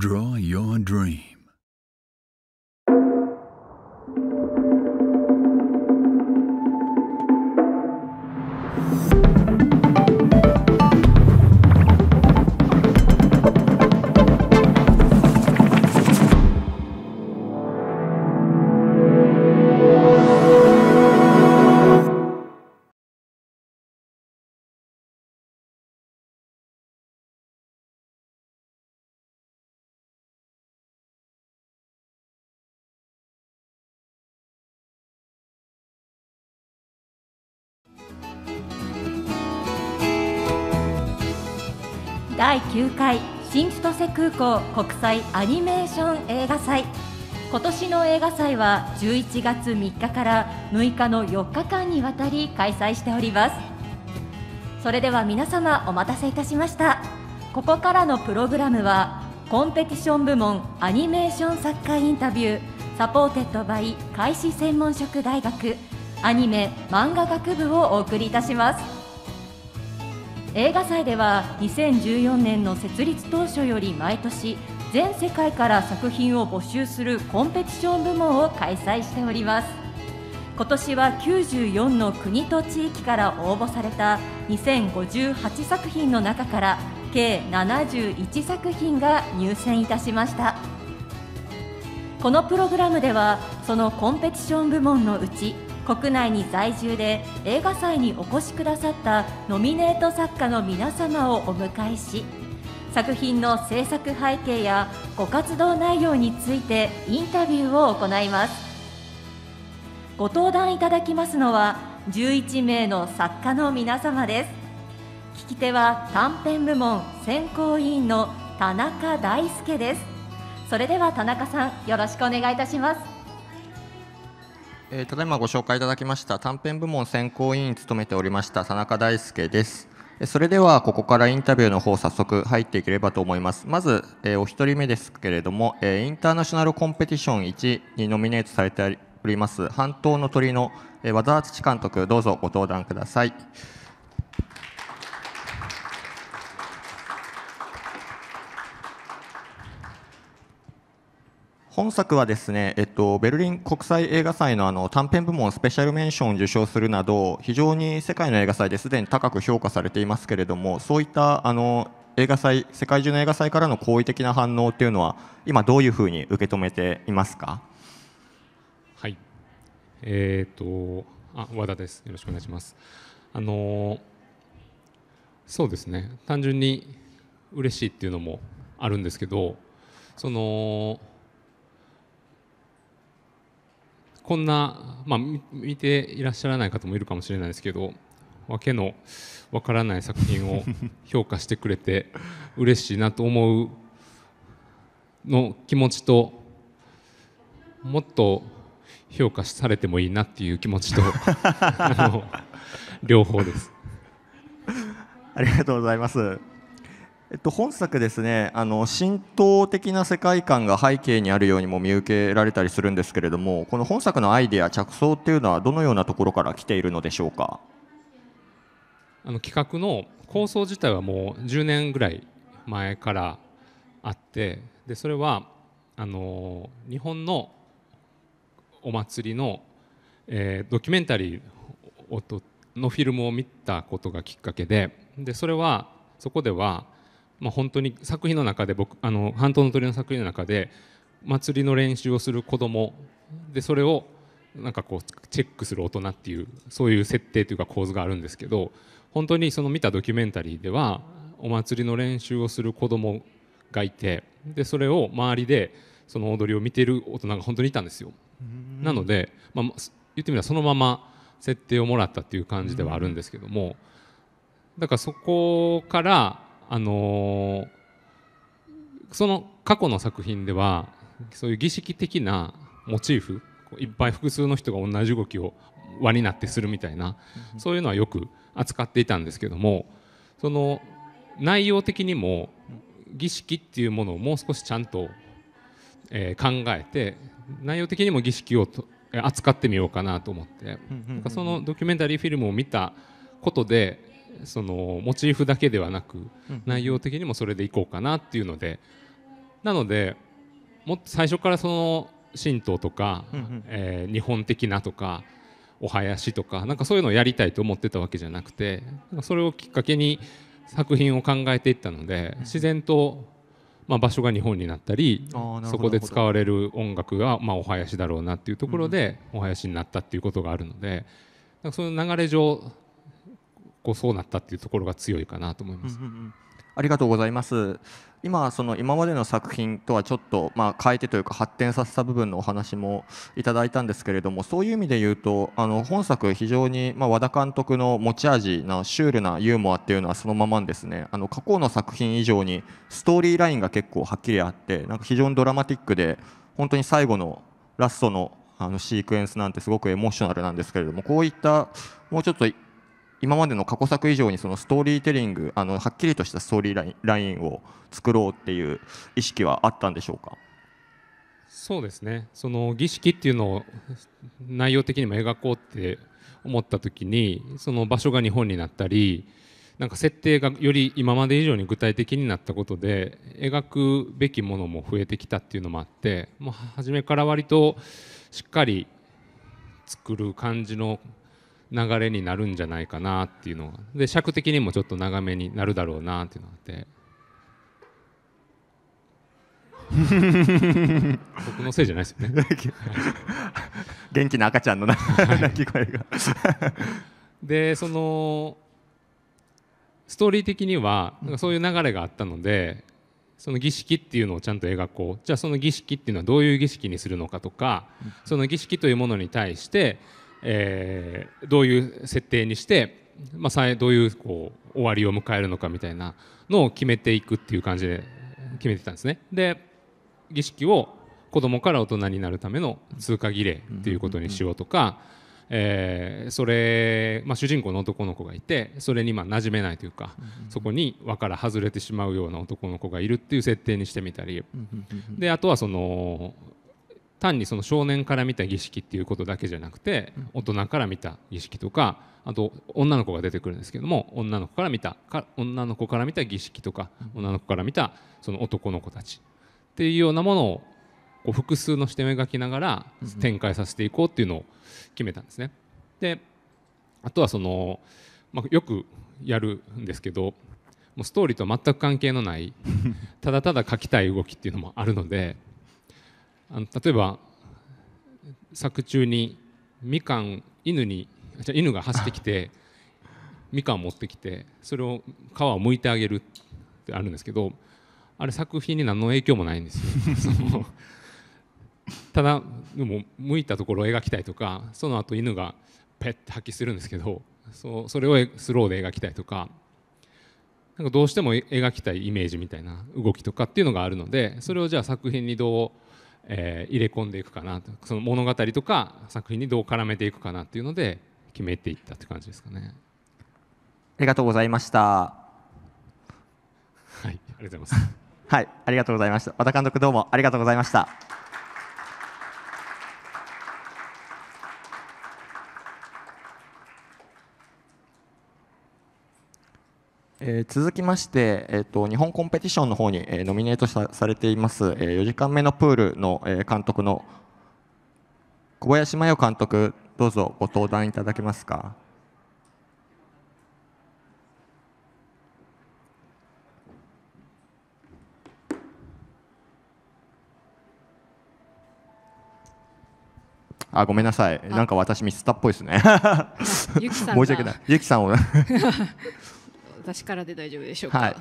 Draw your dream. 回新千歳空港国際アニメーション映画祭。今年の映画祭は11月3日から6日の4日間にわたり開催しております。それでは皆様お待たせいたしました。ここからのプログラムはコンペティション部門アニメーション作家インタビュー supported by 開志専門職大学アニメ漫画学部をお送りいたします。映画祭では2014年の設立当初より毎年全世界から作品を募集するコンペティション部門を開催しております。今年は94の国と地域から応募された2058作品の中から計71作品が入選いたしました。このプログラムではそのコンペティション部門のうち国内に在住で映画祭にお越しくださったノミネート作家の皆様をお迎えし作品の制作背景やご活動内容についてインタビューを行います。ご登壇いただきますのは11名の作家の皆様です。聞き手は短編部門選考委員の田中大輔です。それでは田中さんよろしくお願いいたします。えー、ただいまご紹介いただきました短編部門選考委員に務めておりました田中大輔です。それではここからインタビューの方早速入っていければと思います。まず、えー、お一人目ですけれども、えー、インターナショナルコンペティション1にノミネートされております半島の鳥の、えー、和田敦監督どうぞご登壇ください。本作はですね、えっと、ベルリン国際映画祭のあの短編部門スペシャルメンションを受賞するなど非常に世界の映画祭ですでに高く評価されていますけれどもそういったあの映画祭世界中の映画祭からの好意的な反応っていうのは今どういうふうに受け止めていますか？はい。えーと、あ和田です。よろしくお願いします。あのそうですね。単純に嬉しいっていうのもあるんですけどそのこんな、まあ、見ていらっしゃらない方もいるかもしれないですけどわけのわからない作品を 評価してくれて嬉しいなと思うの気持ちともっと評価されてもいいなっていう気持ちと 両方です。ありがとうございます。えっと、本作ですねあの神道的な世界観が背景にあるようにも見受けられたりするんですけれどもこの本作のアイデア着想っていうのはどのようなところから来ているのでしょうか？あの企画の構想自体はもう10年ぐらい前からあってでそれはあの日本のお祭りの、えー、ドキュメンタリーのフィルムを見たことがきっかけででそれはそこではまあ、本当に作品の中で僕あの半島の鳥の作品の中で祭りの練習をする子供でそれをなんかこうチェックする大人っていうそういう設定というか構図があるんですけど本当にその見たドキュメンタリーではお祭りの練習をする子供がいてでそれを周りでその踊りを見ている大人が本当にいたんですよ。なので、まあ、言ってみればそのまま設定をもらったっていう感じではあるんですけどもだからそこからあのー、その過去の作品ではそういう儀式的なモチーフいっぱい複数の人が同じ動きを輪になってするみたいなそういうのはよく扱っていたんですけどもその内容的にも儀式っていうものをもう少しちゃんと、えー、考えて内容的にも儀式を扱ってみようかなと思ってそのドキュメンタリーフィルムを見たことでそのモチーフだけではなく、内容的にもそれでいこうかなっていうので。なのでもっと最初からその神道とか、えー日本的なとかお囃子とかなんかそういうのをやりたいと思ってたわけじゃなくてそれをきっかけに作品を考えていったので自然と、まあ、場所が日本になったりそこで使われる音楽が、まあ、お囃子だろうなっていうところで、お囃子になったっていうことがあるのでなんかその流れ上こうそうなったっていうところが強いかなと思います。ありがとうございます。今その今までの作品とはちょっとまあ変えてというか発展させた部分のお話もいただいたんですけれども、そういう意味で言うとあの本作非常にまあ和田監督の持ち味なシュールなユーモアっていうのはそのままですね。あの過去の作品以上にストーリーラインが結構はっきりあって、なんか非常にドラマティックで本当に最後のラストのあのシークエンスなんてすごくエモーショナルなんですけれども、こういったもうちょっと今までの過去作以上にそのストーリーテリングあのはっきりとしたストーリーラインを作ろうっていう意識はあったんでしょうか？そうですね。その儀式っていうのを内容的にも描こうって思った時にその場所が日本になったりなんか設定がより今まで以上に具体的になったことで描くべきものも増えてきたっていうのもあってもう初めから割としっかり作る感じの流れになるんじゃないかなっていうのがで尺的にもちょっと長めになるだろうなっていうのがあって。僕のせいじゃないですよね。元気な赤ちゃんのな泣き声が。でそのストーリー的にはなんかそういう流れがあったのでその儀式っていうのをちゃんと描こう。じゃあその儀式っていうのはどういう儀式にするのかとかその儀式というものに対して、えーどういう設定にして、まあ、どういうこう終わりを迎えるのかみたいなのを決めていくっていう感じで決めてたんですね。で儀式を子供から大人になるための通過儀礼っていうことにしようとか、えーそれ、まあ、主人公の男の子がいてそれにまあ馴染めないというか、そこに輪から外れてしまうような男の子がいるっていう設定にしてみたり、であとはその単にその少年から見た儀式っていうことだけじゃなくて大人から見た儀式とかあと女の子が出てくるんですけども女の子から見たか女の子から見た儀式とか女の子から見たその男の子たちっていうようなものをこう複数の視点を描きながら展開させていこうっていうのを決めたんですね。であとはその、まあ、よくやるんですけどもうストーリーとは全く関係のない ただただ描きたい動きっていうのもあるのであの例えば作中にみかん犬にじゃあ犬が走ってきてみかんを持ってきてそれを皮を剥いてあげるってあるんですけどあれ作品に何の影響もないんですよ。ただでも剥いたところを描きたいとかその後犬がペッて吐きするんですけどそうそれをスローで描きたいとかなんかどうしても描きたいイメージみたいな動きとかっていうのがあるのでそれをじゃあ作品にどう、えー入れ込んでいくかなとその物語とか作品にどう絡めていくかなっていうので決めていったって感じですかね。ありがとうございましたはい、ありがとうございます。はいありがとうございました和田監督どうもありがとうございましたえー続きまして、えー、と日本コンペティションの方に、えーノミネートさされています、え4時間目のプールの、えー監督の小林麻代監督どうぞご登壇いただけますか？あごめんなさい。なんか私ミスったっぽいですね。申し訳ない。ゆきさんを 私からで大丈夫でしょうか？はい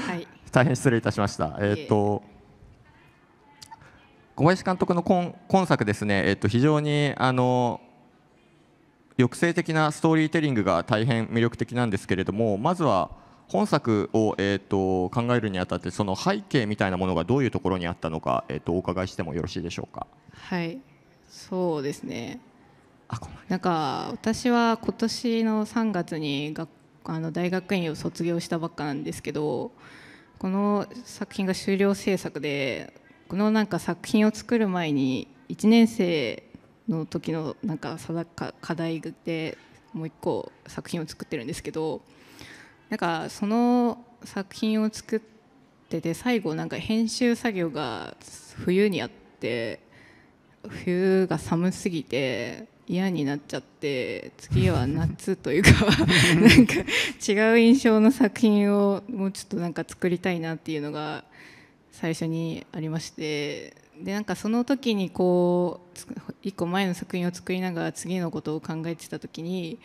はい。大変失礼いたしました。えっ、と小林監督の今今作ですね、えっと非常にあの抑制的なストーリーテリングが大変魅力的なんですけれども、まずは本作をえっと考えるにあたってその背景みたいなものがどういうところにあったのか、えっとお伺いしてもよろしいでしょうか？はい。そうですね。なんか私は今年の3月に学あの大学院を卒業したばっかなんですけどこの作品が修了制作でこのなんか作品を作る前に1年生の時のなんか課題でもう一個作品を作ってるんですけどなんかその作品を作ってて最後なんか編集作業が冬にあって冬が寒すぎて嫌になっちゃって次は夏というかなんか違う印象の作品をもうちょっとなんか作りたいなっていうのが最初にありましてでなんかその時にこう一個前の作品を作りながら次のことを考えてた時に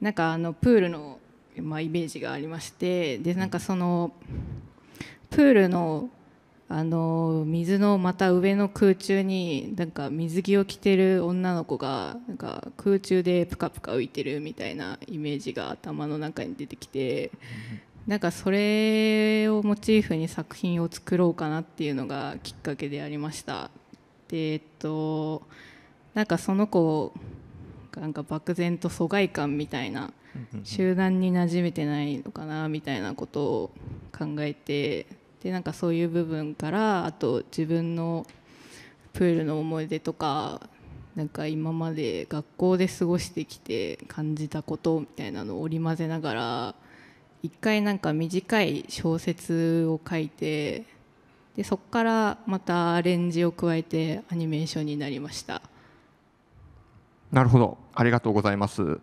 なんかあのプールの、まあ、イメージがありましてでなんかそのプールのあの水のまた上の空中になんか水着を着てる女の子がなんか空中でプカプカ浮いてるみたいなイメージが頭の中に出てきてなんかそれをモチーフに作品を作ろうかなっていうのがきっかけでありました。でえっとなんかその子なんか漠然と疎外感みたいな集団に馴染めてないのかなみたいなことを考えてでなんかそういう部分からあと自分のプールの思い出とかなんか今まで学校で過ごしてきて感じたことみたいなのを織り交ぜながら一回なんか短い小説を書いてでそこからまたアレンジを加えてアニメーションになりました。なるほど。ありがとうございます。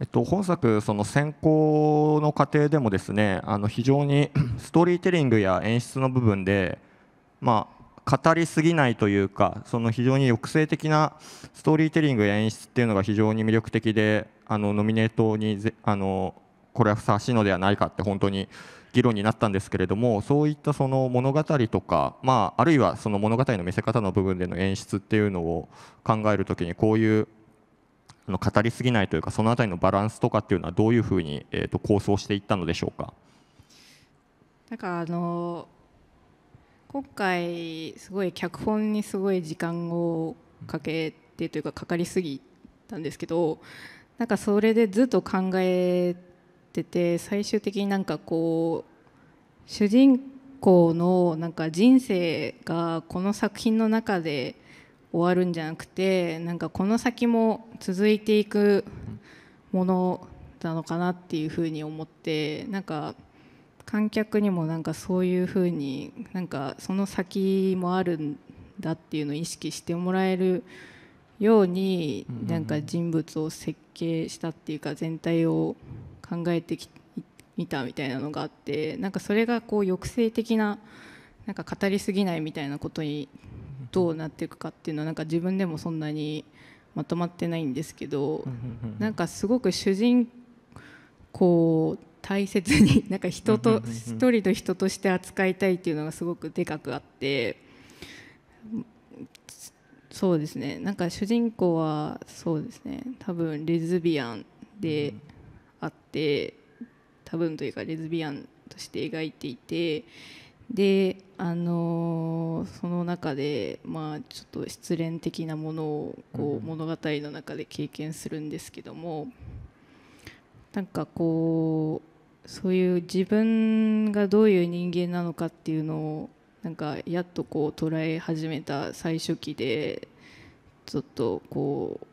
えっと、本作その選考の過程でもですねあの非常に ストーリーテリングや演出の部分で、まあ、語りすぎないというかその非常に抑制的なストーリーテリングや演出っていうのが非常に魅力的であのノミネートにあのこれはふさわしいのではないかって本当に議論になったんですけれどもそういったその物語とか、まあ、あるいはその物語の見せ方の部分での演出っていうのを考えるときにこういうの語りすぎないというかそのあたりのバランスとかっていうのはどういうふうに、えーと、構想していったのでしょうか？なんかあの今回すごい脚本にすごい時間をかけてというかかかりすぎたんですけどなんかそれでずっと考えてて最終的になんかこう主人公のなんか人生がこの作品の中で終わるんじゃなくてなんかこの先も続いていくものなのかなっていうふうに思ってなんか観客にもなんかそういうふうになんかその先もあるんだっていうのを意識してもらえるようになんか人物を設計したっていうか全体を考えてみたみたいなのがあってなんかそれがこう抑制的ななんか語りすぎないみたいなことにどうなっていくかっていうのはなんか自分でもそんなにまとまってないんですけどなんかすごく主人公を大切に なんか人と一人と人として扱いたいっていうのがすごくでかくあってそうですね。なんか主人公はそうですね。多分レズビアンであって多分というかレズビアンとして描いていてであのその中で、まあ、ちょっと失恋的なものをこう物語の中で経験するんですけどもなんかこうそういう自分がどういう人間なのかっていうのをなんかやっとこう捉え始めた最初期でちょっとこう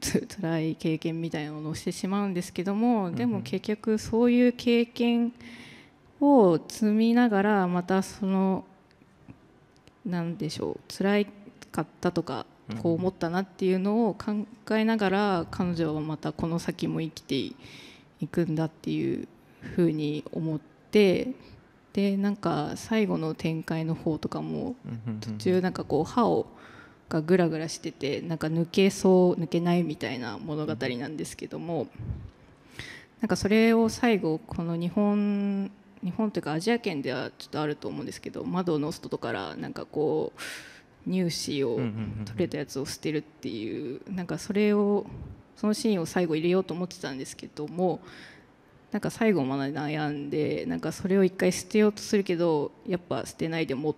辛い経験みたいなものをしてしまうんですけどもでも結局そういう経験を積みながらまたその何でしょう辛かったとかこう思ったなっていうのを考えながら彼女はまたこの先も生きていくんだっていうふうに思ってでなんか最後の展開の方とかも途中なんかこう歯をがグラグラしててなんか抜けそう抜けないみたいな物語なんですけどもなんかそれを最後この日本日本というかアジア圏ではちょっとあると思うんですけど窓の外からなんかこう乳歯を取れたやつを捨てるっていうなんかそれをそのシーンを最後入れようと思ってたんですけどもなんか最後まで悩んでなんかそれを一回捨てようとするけどやっぱ捨てないでも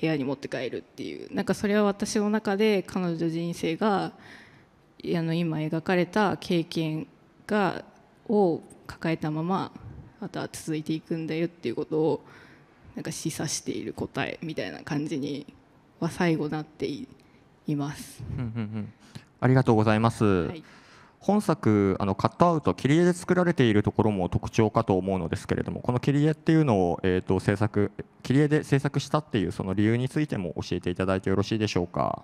部屋に持って帰るっていうなんかそれは私の中で彼女人生があの今描かれた経験がを抱えたまままた続いていくんだよっていうことをなんか示唆している答えみたいな感じには最後なっています。ありがとうございます。はい本作あのカットアウト切り絵で作られているところも特徴かと思うのですけれどもこの切り絵っていうのを、えーと、制作切り絵で制作したっていうその理由についても教えていただいてよろしいでしょうか？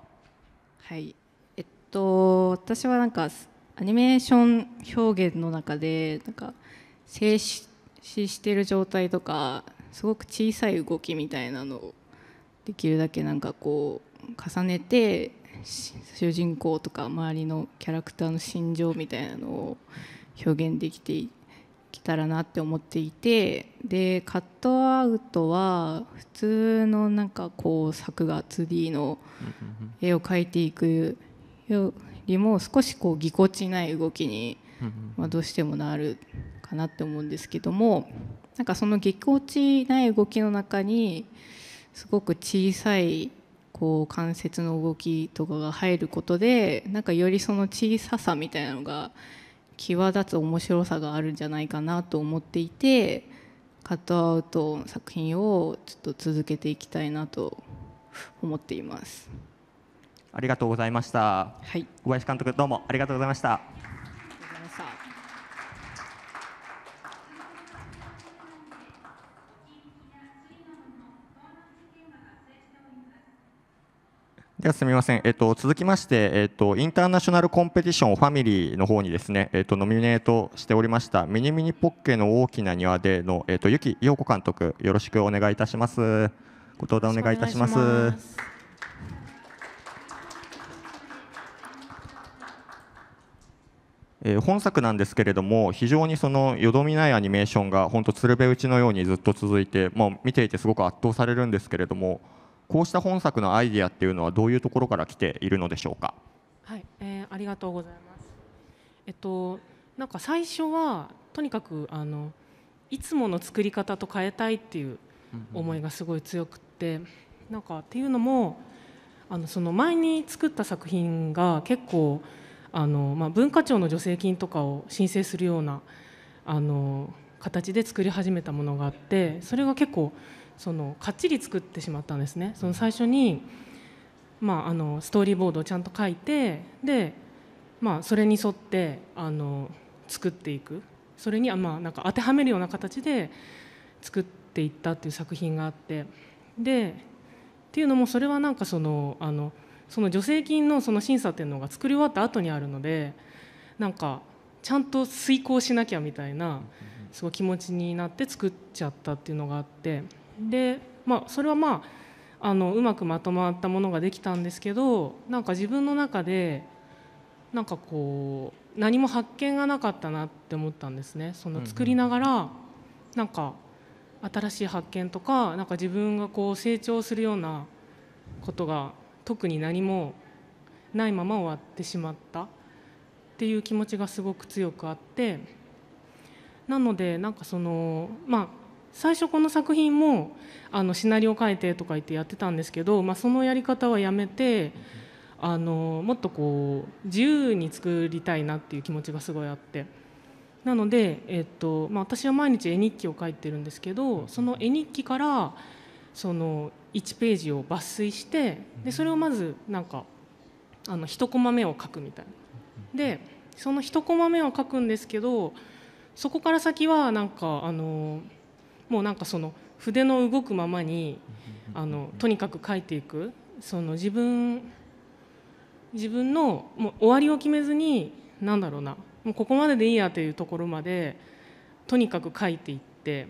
はいえっと私はなんかアニメーション表現の中でなんか静止してる状態とかすごく小さい動きみたいなのをできるだけなんかこう重ねて主人公とか周りのキャラクターの心情みたいなのを表現できてきたらなって思っていてでカットアウトは普通のなんかこう作画 2D の絵を描いていくよりも少しこうぎこちない動きに、まあ、どうしてもなるかなって思うんですけどもなんかそのぎこちない動きの中にすごく小さいこう関節の動きとかが入ることでなんかよりその小ささみたいなのが際立つ面白さがあるんじゃないかなと思っていてカットアウトの作品をちょっと続けていきたいなと思っています。ありがとうございました、はい、小林監督どうもありがとうございましたではすみません、えっと、続きまして、えっと、インターナショナルコンペティションファミリーの方にですね、えっと、ノミネートしておりましたミニミニポッケの大きな庭での、えっと、ゆき陽子監督よろしくお願いいたします。ご登壇お願いいたします。えー、本作なんですけれども非常にそのよどみないアニメーションが本当鶴瓶打ちのようにずっと続いて、もう見ていてすごく圧倒されるんですけれどもこうした本作のアイディアっていうのはどういうところから来ているのでしょうか？はい、えー、ありがとうございます。えっとなんか最初はとにかくあのいつもの作り方と変えたいっていう思いがすごい強くって、なんかっていうのもあのその前に作った作品が結構あの、まあ、文化庁の助成金とかを申請するようなあの形で作り始めたものがあってそれが結構そのかっちり作ってしまったんですね。その最初に、まあ、あのストーリーボードをちゃんと書いてで、まあ、それに沿ってあの作っていく。それにまあなんか当てはめるような形で作っていったっていう作品があって。でっていうのもそれはなんかそのあのその助成金のその審査っていうのが作り終わった後にあるのでなんかちゃんと遂行しなきゃみたいなすごい気持ちになって作っちゃったっていうのがあってで、まあ、それはまああのうまくまとまったものができたんですけどなんか自分の中でなんかこう何も発見がなかったなって思ったんですね。その作りながらなんか新しい発見とかなんか自分がこう成長するようなことが特に何もないまま終わってしまった。っていう気持ちがすごく強くあって。なのでなんかそのまあ最初この作品もあのシナリオ書いてとか言ってやってたんですけど、まあ、そのやり方はやめてあのもっとこう自由に作りたいなっていう気持ちがすごいあってなので、えっとまあ、私は毎日絵日記を書いてるんですけどその絵日記からその1ページを抜粋してでそれをまずなんかあの1コマ目を書くみたいな。でその1コマ目を書くんですけどそこから先はなんかあのもうなんかその筆の動くままにあのとにかく書いていくその自分自分のもう終わりを決めずに何だろうなもうここまででいいやというところまでとにかく書いていって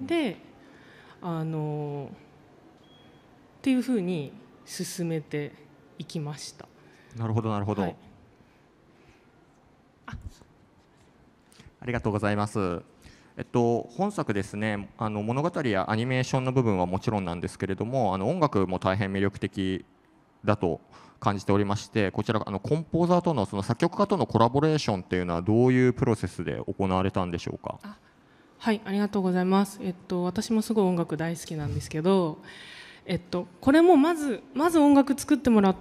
であのっていうふうに進めていきました。なるほどなるほど、はい、あありがとうございます。えっと、本作ですねあの物語やアニメーションの部分はもちろんなんですけれどもあの音楽も大変魅力的だと感じておりましてこちらあのコンポーザーとのその作曲家とのコラボレーションっていうのはどういうプロセスで行われたんでしょうか？はいありがとうございます、えっと、私もすごい音楽大好きなんですけど、えっと、これもまずまず音楽作ってもらっ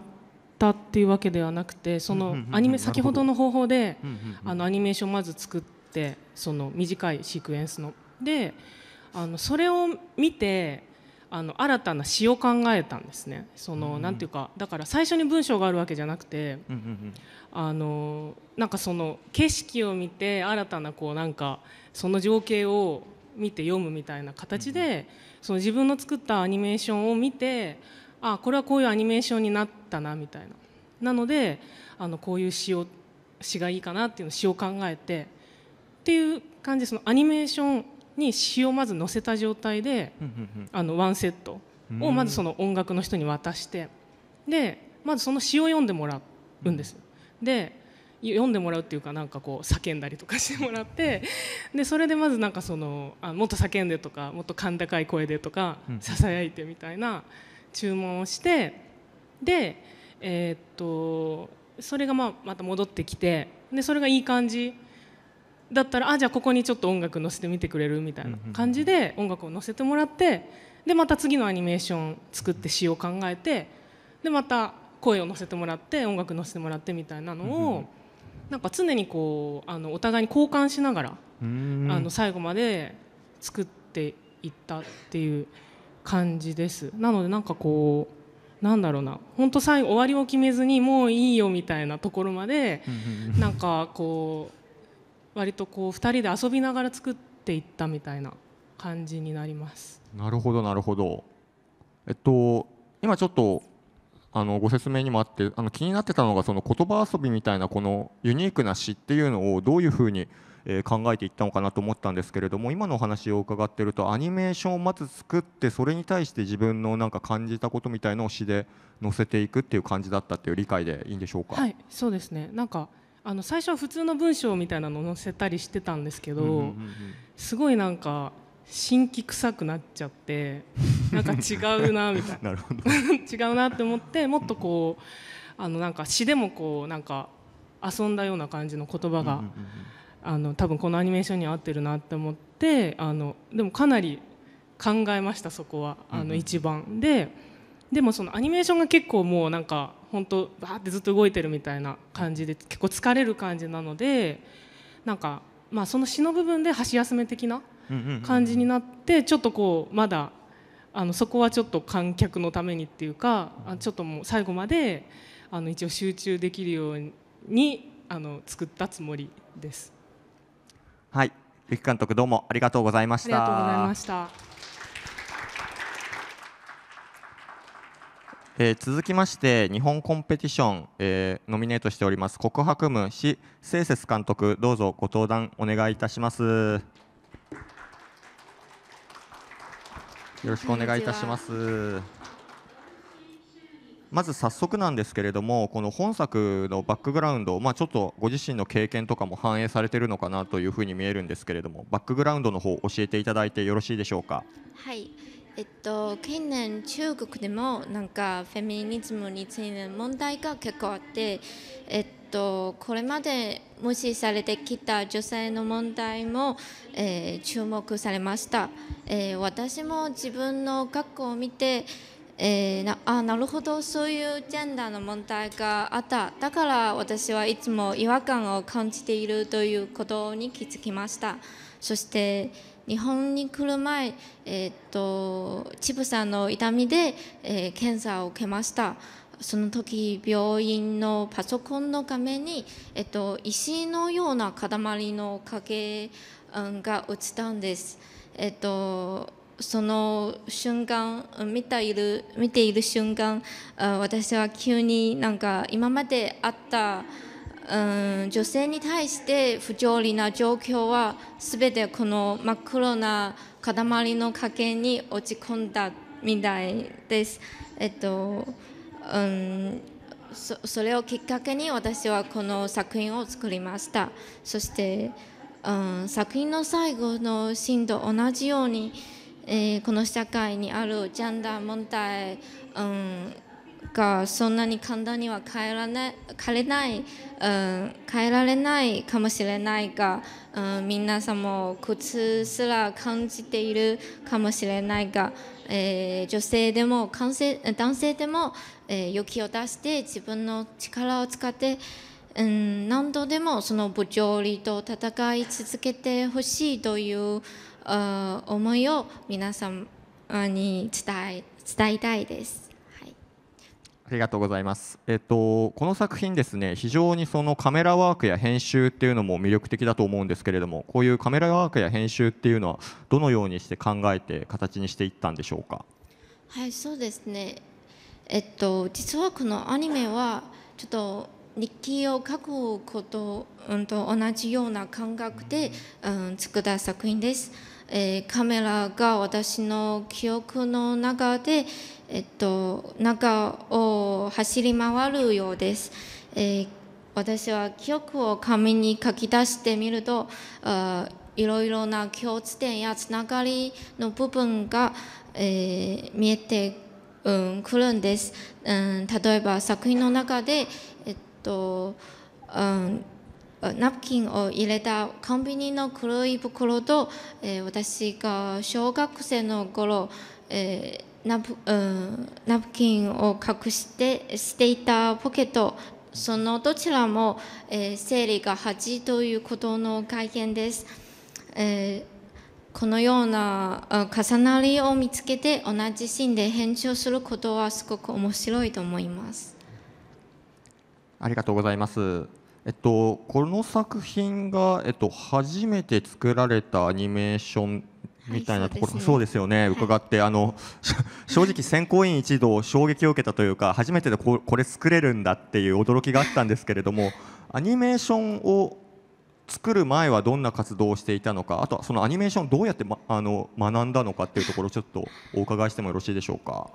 たっていうわけではなくてそのアニメ先ほどの方法であのアニメーションまず作ってってその短いシークエンスの。であのそれを見てあの新たな詩を考えたんですね。その、うん、なんていうかだから最初に文章があるわけじゃなくて、うんうんうん、あのなんかその景色を見て新たなこうなんかその情景を見て読むみたいな形で、うん、その自分の作ったアニメーションを見てあこれはこういうアニメーションになったなみたいな。なのであのこういう詩を詩がいいかなっていうの詩を考えてっていう感じでそのアニメーションに詩をまず載せた状態で、あのワンセットをまずその音楽の人に渡してでまずその詩を読んでもらうんです。で読んでもらうっていうかなんかこう叫んだりとかしてもらって でそれでまずなんかそのあもっと叫んでとかもっと甲高い声でとかささやいてみたいな注文をしてでえー、っとそれがまあまた戻ってきてでそれがいい感じだったらあじゃあここにちょっと音楽載せてみてくれるみたいな感じで音楽を載せてもらってでまた次のアニメーション作って詩を考えてでまた声を載せてもらって音楽載せてもらってみたいなのをなんか常にこうあのお互いに交換しながらあの最後まで作っていったっていう感じです。なのでなんかこうなんだろうな。本当最後終わりを決めずにもういいよみたいなところまでなんかこう割とこう2人で遊びながら作っていったみたいな感じになります。なるほどなるほど。えっと今ちょっとあのご説明にもあってあの気になってたのがその言葉遊びみたいなこのユニークな詩っていうのをどういうふうにえ考えていったのかなと思ったんですけれども今のお話を伺っているとアニメーションをまず作ってそれに対して自分のなんか感じたことみたいのを詩で載せていくっていう感じだったっていう理解でいいんでしょうか？はいそうですね。なんかあの最初は普通の文章みたいなの載せたりしてたんですけど、すごいなんか新規臭くなっちゃって なんか違うなみたいな。違うなって思ってもっとこうあのなんか詩でもこうなんか遊んだような感じの言葉が、あの多分このアニメーションに合ってるなって思ってあのでもかなり考えましたそこは。あの一番。ででもそのアニメーションが結構もうなんか本当バーってずっと動いてるみたいな感じで結構疲れる感じなのでなんかまあその詩の部分で箸休め的な感じになってちょっとこうまだあのそこはちょっと観客のためにっていうかちょっともう最後まであの一応集中できるようにあの作ったつもりです。はい、ゆき監督どうもありがとうございました。ありがとうございました。えー、続きまして日本コンペティション、えー、ノミネートしております告白夢史清節監督どうぞご登壇お願いいたします。よろしくお願いいたします。まず早速なんですけれどもこの本作のバックグラウンド、まあ、ちょっとご自身の経験とかも反映されているのかなというふうに見えるんですけれどもバックグラウンドの方教えていただいてよろしいでしょうか？はい。えっと、近年中国でもなんかフェミニズムについて問題が結構あって、えっと、これまで無視されてきた女性の問題も、えー、注目されました、えー、私も自分の学校を見て、えー、なあなるほどそういうジェンダーの問題があった。だから私はいつも違和感を感じているということに気づきました。そして日本に来る前、えー、っと乳房の痛みで、えー、検査を受けましたその時病院のパソコンの画面に、えっと、石のような塊の影が映ったんです。えっとその瞬間見ている見ている瞬間私は急になんか今まであったうん女性に対して不条理な状況は全てこの真っ黒な塊の影に落ち込んだみたいです。えっとうんそそれをきっかけに私はこの作品を作りましたそして、うん、作品の最後のシーンと同じように、えー、この社会にあるジャンダー問題、うん、がそんなに簡単には変えられない変えない、うん、変えられないかもしれないが、うん、皆さんも苦痛すら感じているかもしれないが、えー、女性でも男性男性でも、えー、勇気を出して自分の力を使って、うん、何度でもその不条理と戦い続けてほしいという思いを皆さんに伝え伝えたいです。ありがとうございます。えっとこの作品ですね、非常にそのカメラワークや編集っていうのも魅力的だと思うんですけれども、こういうカメラワークや編集っていうのはどのようにして考えて形にしていったんでしょうか？はい、そうですね。えっと実はこのアニメはちょっと日記を書くこと、うん、と同じような感覚で、うん、作った作品です。えーカメラが私の記憶の中で、えっと、中を走り回るようです。えー私は記憶を紙に書き出してみると、あいろいろな共通点やつながりの部分が、えー見えてうん、くるんです、うん。例えば作品の中で、えっとうん、ナプキンを入れたコンビニの黒い袋と、えー私が小学生の頃、えーナプうん、ナプキンを隠してしていたポケットそのどちらも、えー生理が8ということの会見です。えーこのような重なりを見つけて同じシーンで編集することはすごく面白いと思います。ありがとうございます。えっと、この作品が、えっと、初めて作られたアニメーションみたいなところ、はいそうですよね、はい伺って、あのし 正直、選考委員一同、衝撃を受けたというか、初めてでここれ作れるんだっていう驚きがあったんですけれども、アニメーションを作る前はどんな活動をしていたのか、あとはそのアニメーション、どうやって、ま、あの学んだのかっていうところ、ちょっとお伺いしてもよろしいでしょうか？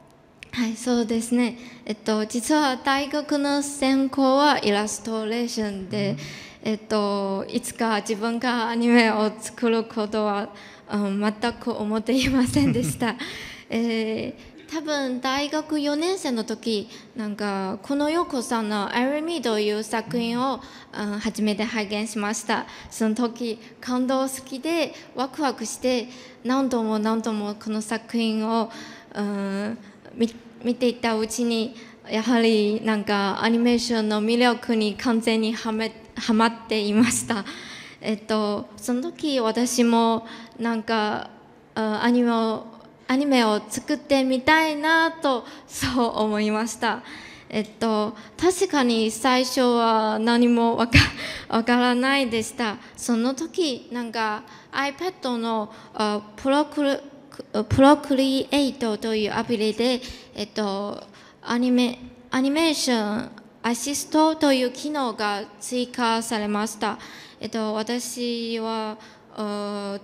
はい、そうですね。えっと、実は大学の専攻はイラストレーションで、えっと、いつか自分がアニメを作ることは、うん、全く思っていませんでした。えー多分大学4年生の時なんかこの陽子さんの「アイミー」という作品を、うん初めて拝見しましたその時感動好きでワクワクして何度も何度もこの作品を、うん、見見ていったうちにやはりなんかアニメーションの魅力に完全にはめはまっていました。えっと、その時私もなんかアニメをアニメを作ってみたいなとそう思いました。えっと、確かに最初は何もわか からないでした。その時なんか iPad のプロクルプロクリエイトというアプリで、えっと、アニメアニメーションアシストという機能が追加されました。えっと、私は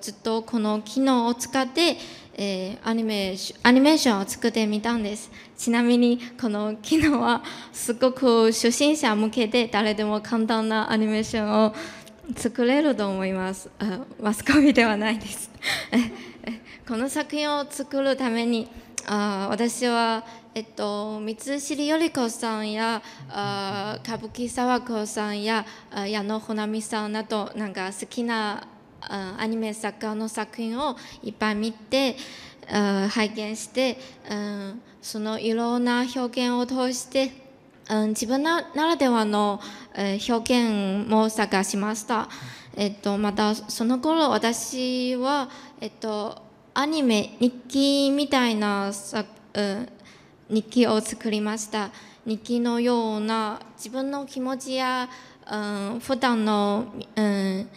ずっとこの機能を使って、えーアニメアニメーションを作ってみたんです。ちなみにこの機能はすごく初心者向けで誰でも簡単なアニメーションを作れると思います。マスコミではないです。この作品を作るためにあ私は、えっと、三尻より子さんやあ歌舞伎沢子さんや矢野穂波さんなどなんか好きなあアニメ作家の作品をいっぱい見てあ拝見して、うん、そのいろんな表現を通してうん、自分なならではの、えー表現も探しました。えっと、またその頃私は、えっと、アニメ日記みたいなさ、うん、日記を作りました。日記のような自分の気持ちや、うん、普段の、うん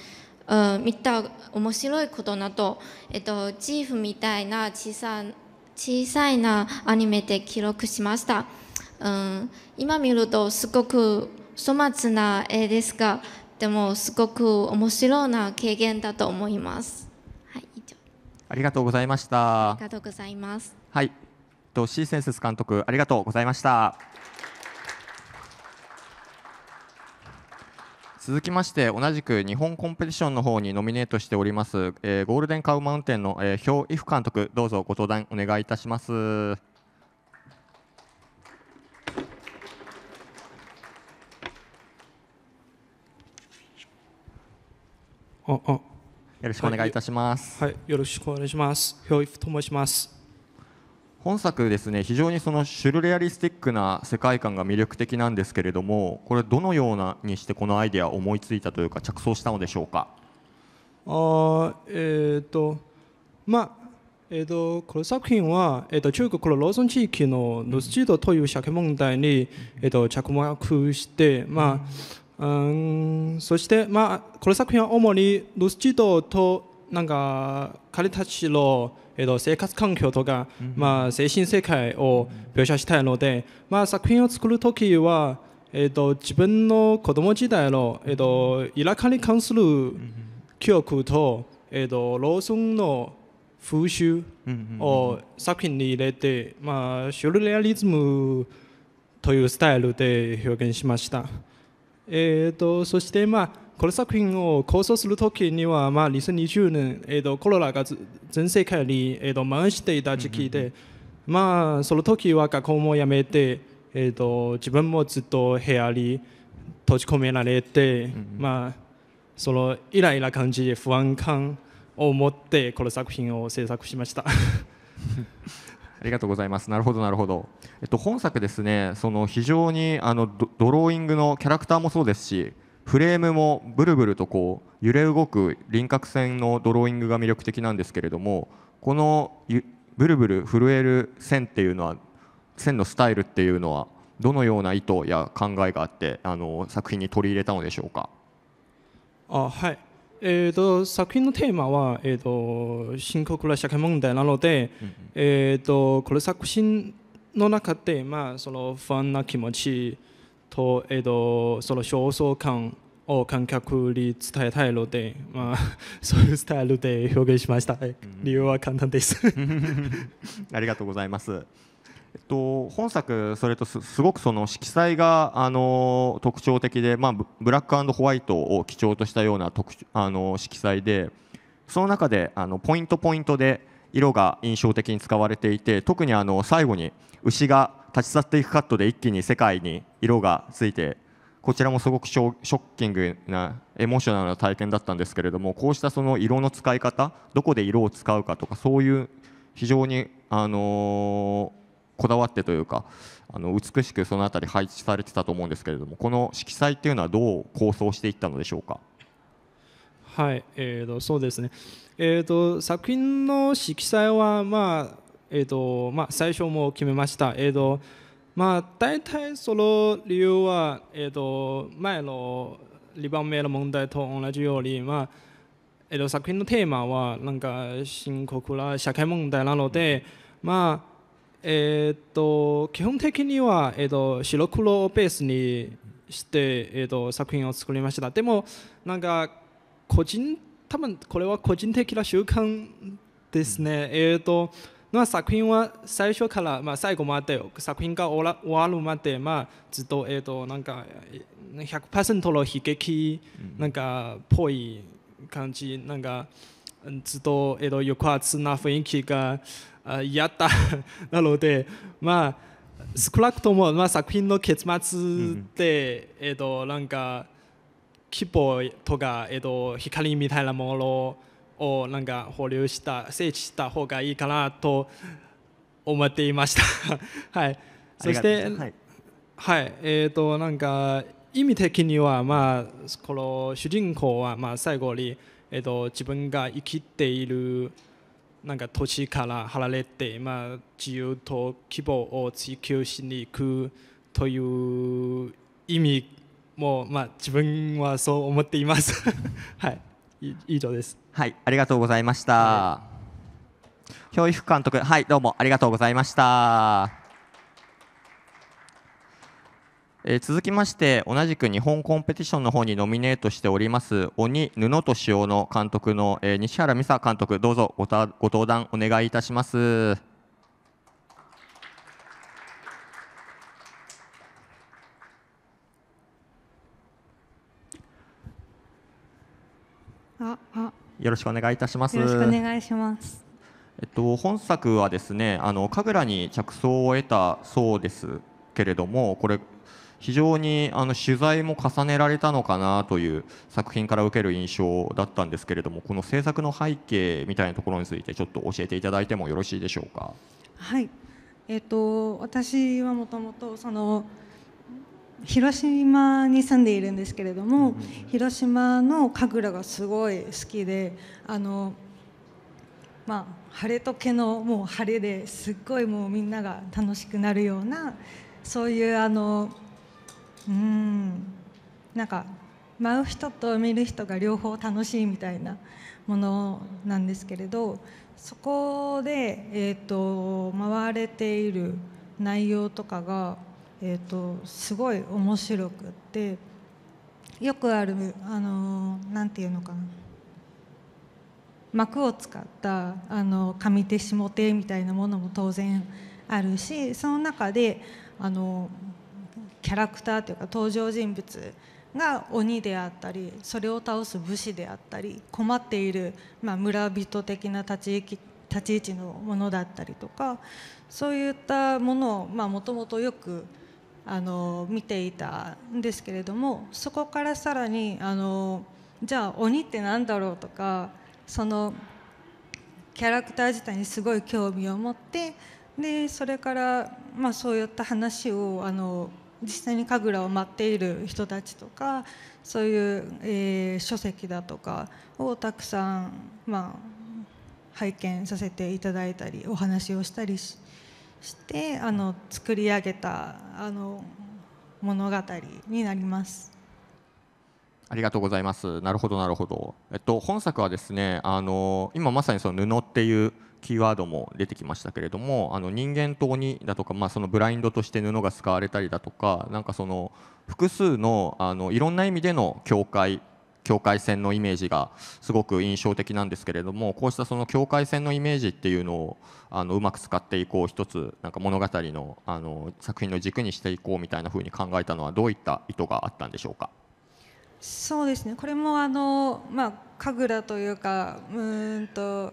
うん、見た面白いことなど、えっと、ジーフみたいな小さ小さいなアニメで記録しました。うん、今見るとすごく粗末な絵ですが、でもすごく面白いな経験だと思います。ありがとうございましたあり。がとうございます。はい、と C センセス監督ありがとうございました。続きまして同じく日本コンペティションの方にノミネートしております、えーゴールデンカウマウンテンの、えー、ヒョウイフ監督どうぞご登壇お願いいたします。よああろしくお願いいたします。はい、よろしくお願いします。ヒョイフと申します。本作ですね非常にそのシュルレアリスティックな世界観が魅力的なんですけれどもこれどのようなにしてこのアイデアを思いついたというか着想したのでしょうか？あーえっ、と、まあ、えっと、この作品は、えっと、中国のローソン地域のヌスチドという社会問題に、えっと、着目して、まあ、うん。そして、まあ、この作品は主にヌスチドとなんか彼たちの、えっと、生活環境とか、まあ、精神世界を描写したいので、まあ、作品を作るときは、えっと、自分の子供時代の、えっと、田舎に関する記憶と、えっと、ローソンの風習を作品に入れて、まあ、シュルレアリズムというスタイルで表現しました。えーと、そして、まあ、この作品を構想するときには、まあ、2020年、えーと、コロナが全世界に、えーと、回していた時期で、まあ、その時は学校も辞めて、えー、と自分もずっと部屋に閉じ込められて、まあ、そのイライラ感じ不安感を持ってこの作品を制作しました。あ りがとうございます。なるほどなるほど。えっと本作ですね、その非常にあのドローイングのキャラクターもそうですし、フレームもブルブルとこう揺れ動く輪郭線のドローイングが魅力的なんですけれども、このブルブル震える線っていうのは線のスタイルっていうのはどのような意図や考えがあってあの作品に取り入れたのでしょうか？あはい。えーと、作品のテーマは、えーと、深刻な社会問題なので、うんうん、えーと、この作品の中で、まあ、その不安な気持ちと,、えー、とその焦燥感を観客に伝えたいので、まあ、そういうスタイルで表現しました。理由は簡単です ありがとうございます。えっと、本作、それとすごくその色彩があの特徴的で、まあ、ブラックホワイトを基調としたような特あの色彩でその中であのポイントポイントで色が印象的に使われていて特にあの最後に牛が立ち去っていくカットで一気に世界に色がついてこちらもすごくショッキングなエモーショナルな体験だったんですけれどもこうしたその色の使い方どこで色を使うかとかそういう非常にあのーこだわってというかあの美しくその辺り配置されてたと思うんですけれどもこの色彩っていうのはどう構想していったのでしょうか？はい、えーと、そうですね、えーと、作品の色彩は、まあえーとまあ、最初も決めました、えーとまあ、大体その理由は、えー、と前の2番目の問題と同じように、まあえー、と作品のテーマはなんか深刻な社会問題なので、まあえー、っと基本的には、えー、っと白黒をベースにして、えー、っと作品を作りました。でもなんか個人多分これは個人的な習慣ですね、えー、っとまあ、作品は最初から、まあ、最後まで作品が終わるまで、まあ、ずっと,、えー、となんか100%の悲劇なんかっぽい感じなんかずっと、えー、と抑圧な雰囲気が嫌だ なので、まあ、少なくとも、まあ、作品の結末で、えっと、なんか規模とか、えっと、光みたいなものをなんか保留した整地した方がいいかなと思っていました。はい、そして、はい、はい、えっ、ー、となんか意味的にはまあこの主人公はまあ最後にえっ、ー、と自分が生きているなんか土地から離れて、まあ、自由と希望を追求しに行くという意味も、まあ、自分はそう思っています。はい以上です。はい。ありがとうございました、はい、教育監督はい。どうもありがとうございましたえー、続きまして同じく日本コンペティションの方にノミネートしております鬼布と塩の監督の、えー、西原美沙監督どうぞごご登壇お願いいたします。ああよろしくお願いいたします。よろしくお願いします。えっと本作はですねあの神楽に着想を得たそうですけれどもこれ非常にあの取材も重ねられたのかなという作品から受ける印象だったんですけれどもこの制作の背景みたいなところについてちょっと教えていただいてもよろしいでしょうか？はいえーと、私はもともとその広島に住んでいるんですけれども、うん、広島の神楽がすごい好きであのまあ、晴れと毛のもう晴れですっごいもうみんなが楽しくなるようなそういうあのうん。なんか舞う人と見る人が両方楽しいみたいなものなんですけれどそこで、えーと、回れている内容とかが、えーと、すごい面白くってよくあるあのなんていうのかな。膜を使ったあの上手下手みたいなものも当然あるしその中であのキャラクターというか登場人物が鬼であったりそれを倒す武士であったり困っている、まあ、村人的な立ち立ち位置のものだったりとかそういったものをもともとよくあの見ていたんですけれどもそこからさらにあのじゃあ鬼って何だろうとかそのキャラクター自体にすごい興味を持ってでそれから、まあ、そういった話をあの実際に神楽を待っている人たちとかそういう、えー、書籍だとかをたくさん、まあ、拝見させていただいたりお話をしたりしてあの作り上げたあの物語になります。ありがとうございます。なるほどなるほど。えっと本作はですね、あの今まさにその布っていうキーワードも出てきましたけれどもあの人間と鬼だとか、まあ、そのブラインドとして布が使われたりだとかなんかその複数のあのいろんな意味での境界境界線のイメージがすごく印象的なんですけれどもこうしたその境界線のイメージっていうのをあのうまく使っていこう一つなんか物語のあの作品の軸にしていこうみたいなふうに考えたのはどういった意図があったんでしょうか？そうですね。これもあの、まあ、神楽というかうんと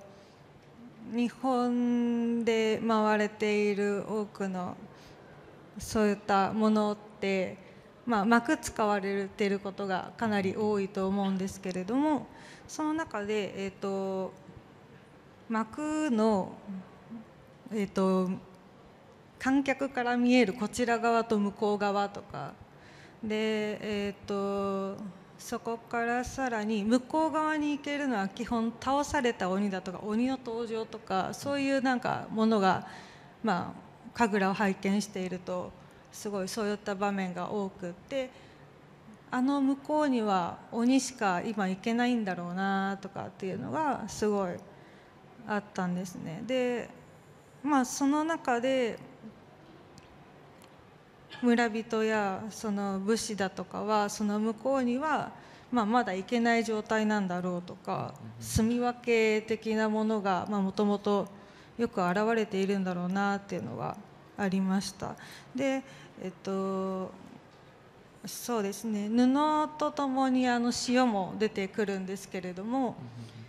日本で回れている多くのそういったものって、まあ、幕使われていることがかなり多いと思うんですけれどもその中で、えーと、幕の、えーと観客から見えるこちら側と向こう側とかでえっ、ー、とそこからさらに向こう側に行けるのは基本倒された鬼だとか鬼の登場とかそういうなんかものがまあ神楽を拝見しているとすごいそういった場面が多くってあの向こうには鬼しか今行けないんだろうなとかっていうのがすごいあったんですね。でまあその中で村人やその武士だとかはその向こうには、まあ、まだ行けない状態なんだろうとか住み分け的なものがもともとよく現れているんだろうなっていうのはありました。でえっとそうですね。布とともにあの塩も出てくるんですけれども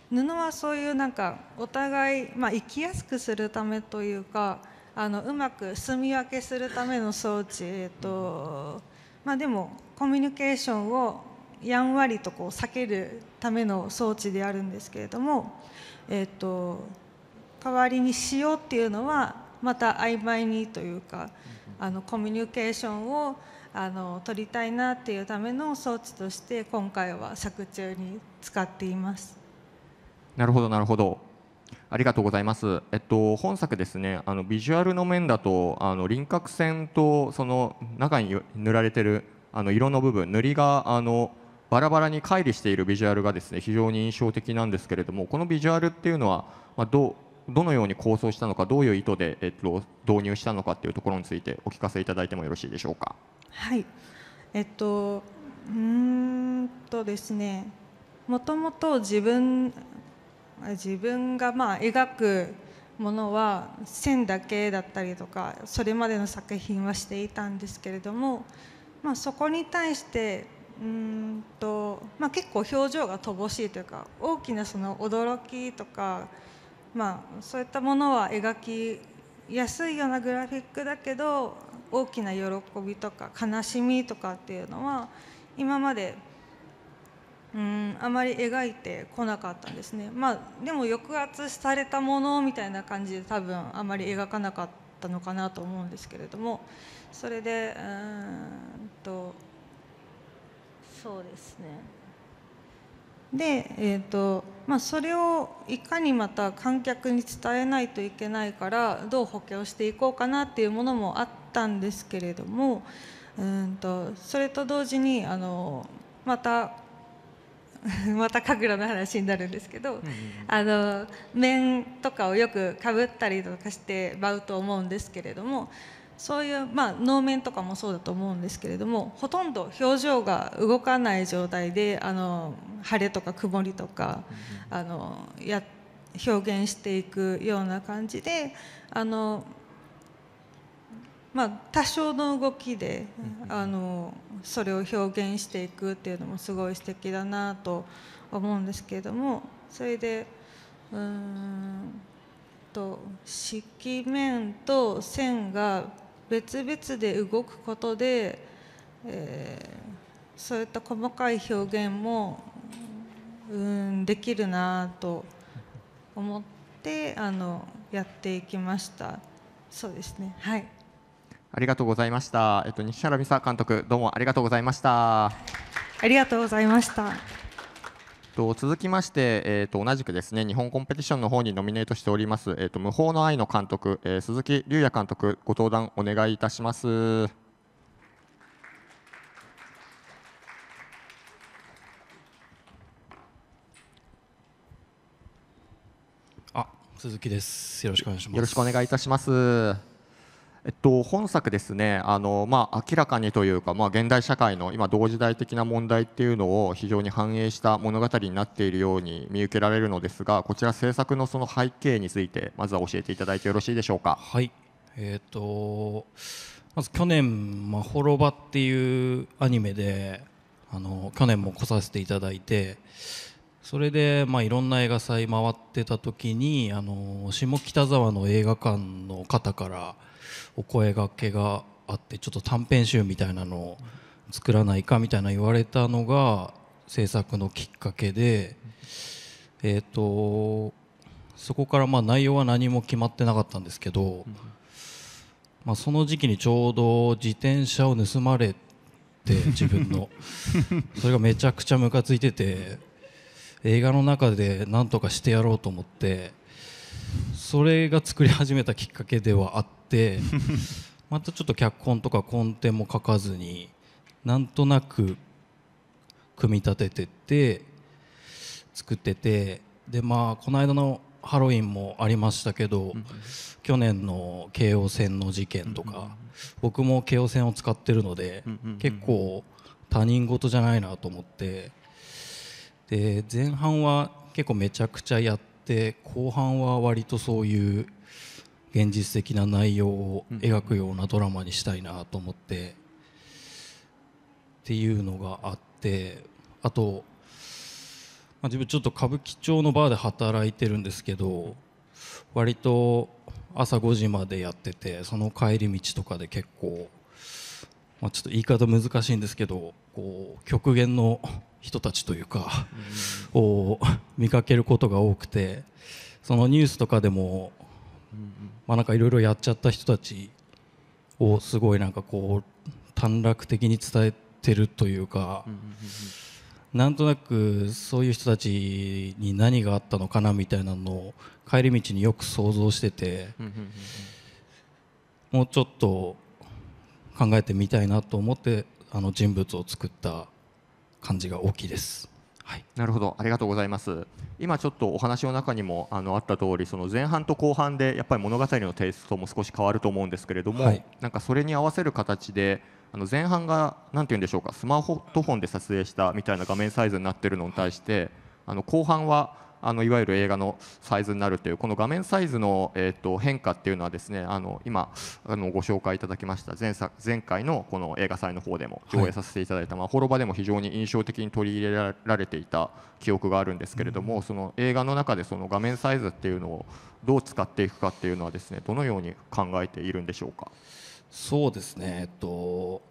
布はそういうなんかお互い、まあ、生きやすくするためというかあのうまく住み分けするための装置、えっとまあ、でもコミュニケーションをやんわりとこう避けるための装置であるんですけれども、えっと、代わりにしようっていうのはまた曖昧にというかあのコミュニケーションをあの取りたいなっていうための装置として今回は作中に使っています。なるほどなるほどありがとうございます。えっと本作ですね、あのビジュアルの面だとあの輪郭線とその中に塗られてるあの色の部分、塗りがあのバラバラに乖離しているビジュアルがですね非常に印象的なんですけれども、このビジュアルっていうのはまあどどのように構想したのか、どういう意図でえっと導入したのかっていうところについてお聞かせいただいてもよろしいでしょうか。はい。えっとうんとですね、もともと自分自分がまあ描くものは線だけだったりとかそれまでの作品はしていたんですけれども、まあ、そこに対してうんと、まあ、結構表情が乏しいというか大きなその驚きとか、まあ、そういったものは描きやすいようなグラフィックだけど大きな喜びとか悲しみとかっていうのは今までうんあまり描いてこなかったんですね。まあでも抑圧されたものみたいな感じで多分あまり描かなかったのかなと思うんですけれども。それでうんとそうですね。で、えーとまあ、それをいかにまた観客に伝えないといけないからどう補強していこうかなっていうものもあったんですけれどもうんとそれと同時にあのまた また神楽の話になるんですけど、あの面とかをよくかぶったりとかして舞うと思うんですけれどもそういう、まあ、能面とかもそうだと思うんですけれどもほとんど表情が動かない状態であの晴れとか曇りとか、あのや表現していくような感じであの、まあ、多少の動きで、あのそれを表現していくっていうのもすごい素敵だなと思うんですけれどもそれでうんと色面と線が別々で動くことで、えー、そういった細かい表現もうんできるなと思ってあのやっていきました。そうですね。はいありがとうございましたえっと西原美沙監督どうもありがとうございましたありがとうございましたと続きまして、えー、と同じくですね日本コンペティションの方にノミネートしております、えー、と無法の愛の監督、えー、鈴木龍也監督ご登壇お願いいたします。あ、鈴木です。よろしくお願いします。よろしくお願いいたします。えっと、本作ですねあの、まあ、明らかにというか、まあ、現代社会の今同時代的な問題っていうのを非常に反映した物語になっているように見受けられるのですがこちら制作のその背景についてまずは教えていただいてよろしいでしょうか。はいえーと、まず去年「まほろば」っていうアニメであの去年も来させていただいてそれで、まあ、いろんな映画祭回ってた時にあの下北沢の映画館の方から「お声がけがあってちょっと短編集みたいなのを作らないかみたいな言われたのが制作のきっかけで、えーと、そこからまあ内容は何も決まってなかったんですけど、まあ、その時期にちょうど自転車を盗まれて自分の。それがめちゃくちゃムカついてて映画の中で何とかしてやろうと思ってそれが作り始めたきっかけではあって またちょっと脚本とかコンテも書かずになんとなく組み立ててって作っててでまあこの間のハロウィンもありましたけど、去年の京王線の事件とか、僕も京王線を使ってるので、結構他人事じゃないなと思ってで前半は結構めちゃくちゃやって。って後半は割とそういう現実的な内容を描くようなドラマにしたいなと思って、っていうのがあってあと、まあ、自分ちょっと歌舞伎町のバーで働いてるんですけど割と朝5時までやっててその帰り道とかで結構、まあ、ちょっと言い方難しいんですけどこう極限の人たちというか、を見かけることが多くてそのニュースとかでも、まあ、なんかいろいろやっちゃった人たちをすごいなんかこう短絡的に伝えてるというか、なんとなくそういう人たちに何があったのかなみたいなのを帰り道によく想像してて、もうちょっと考えてみたいなと思ってあの人物を作った感じが大きいです。はい、なるほど。ありがとうございます。今ちょっとお話の中にもあのあった通りその前半と後半でやっぱり物語のテイストも少し変わると思うんですけれども、はい、なんかそれに合わせる形であの前半が何て言うんでしょうかスマートフォンで撮影したみたいな画面サイズになっているのに対してあの後半はあのいわゆる映画のサイズになるというこの画面サイズの、えー、と変化っていうのはですねあの今あのご紹介いただきました前作前回のこの映画祭の方でも上映させていただいた、はい、まあ、滅場でも非常に印象的に取り入れられていた記憶があるんですけれども、うん、その映画の中でその画面サイズっていうのをどう使っていくかっていうのはですねどのように考えているんでしょうか？そうですね、えっと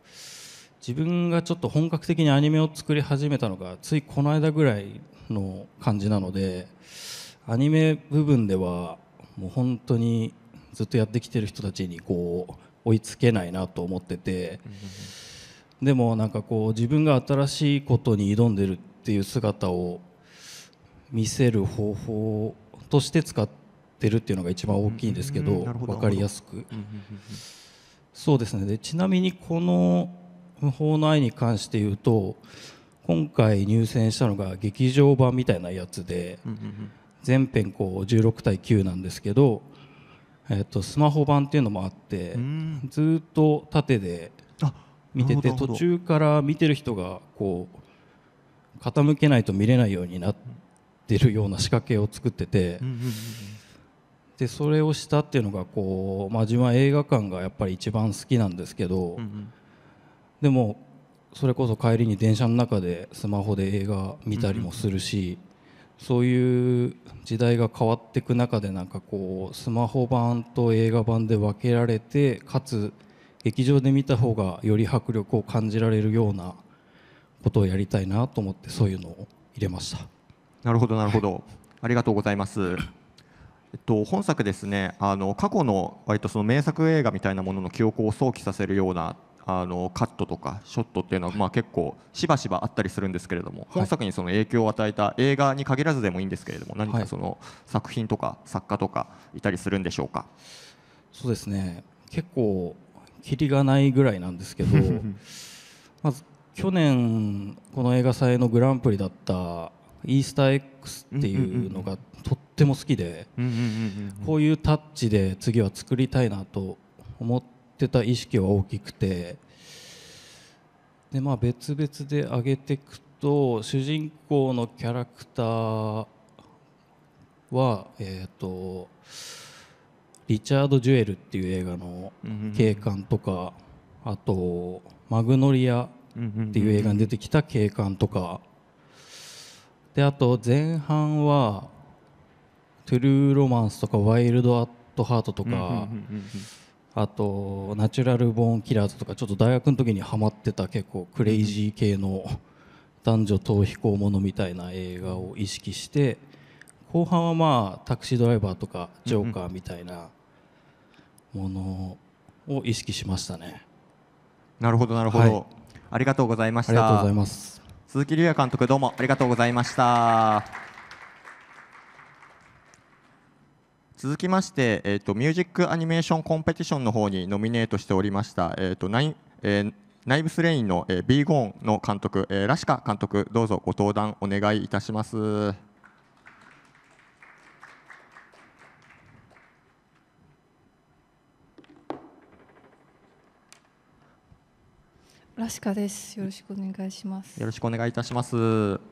自分がちょっと本格的にアニメを作り始めたのがついこの間ぐらいの感じなのでアニメ部分ではもう本当にずっとやってきてる人たちにこう追いつけないなと思っててでもなんかこう自分が新しいことに挑んでるっていう姿を見せる方法として使ってるっていうのが一番大きいんですけど分かりやすく。そうですね。でちなみにこの「無法の愛」に関して言うと今回入選したのが劇場版みたいなやつで全編こう16対9なんですけど、えっとスマホ版っていうのもあってずっと縦で見てて途中から見てる人がこう傾けないと見れないようになってるような仕掛けを作っててでそれをしたっていうのがこう、まあ、自分は映画館がやっぱり一番好きなんですけどでもそれこそ帰りに電車の中でスマホで映画見たりもするしそういう時代が変わっていく中でなんかこうスマホ版と映画版で分けられてかつ劇場で見た方がより迫力を感じられるようなことをやりたいなと思ってそういうのを入れました。なるほどなるほど。ありがとうございます。えっと、本作ですね。あの過去の割とその名作映画みたいなものの記憶を想起させるようなあのカットとかショットっていうのは、まあ、結構しばしばあったりするんですけれども、本作にその影響を与えた映画に限らずでもいいんですけれども何かその作品とか作家とかいたりするんでしょうか？そうですね。結構キリがないぐらいなんですけど まず去年この映画祭のグランプリだったイースター X っていうのがとっても好きでこういうタッチで次は作りたいなと思ってた意識は大きくて。で、まあ、別々で上げていくと主人公のキャラクターは、えーと、リチャード・ジュエルっていう映画の警官とかあと「マグノリア」っていう映画に出てきた警官とか。であと前半は「トゥルーロマンス」とか「ワイルド・アット・ハート」とかあと「ナチュラル・ボーン・キラーズ」とかちょっと大学の時にハマってた結構クレイジー系の男女逃避行ものみたいな映画を意識して後半はまあタクシードライバーとかジョーカーみたいなものを意識しましたね。なるほどなるほど、はい、ありがとうございました。ありがとうございます。鈴木龍也監督どうもありがとうございました続きまして、えーと、ミュージックアニメーションコンペティションの方にノミネートしておりました、えーとナイえー、ナイブスレインの、えー、ビーゴーンの監督、えー、ラシカ監督どうぞご登壇お願いいたします。ラシカです。よろしくお願いします。よろしくお願いいたします。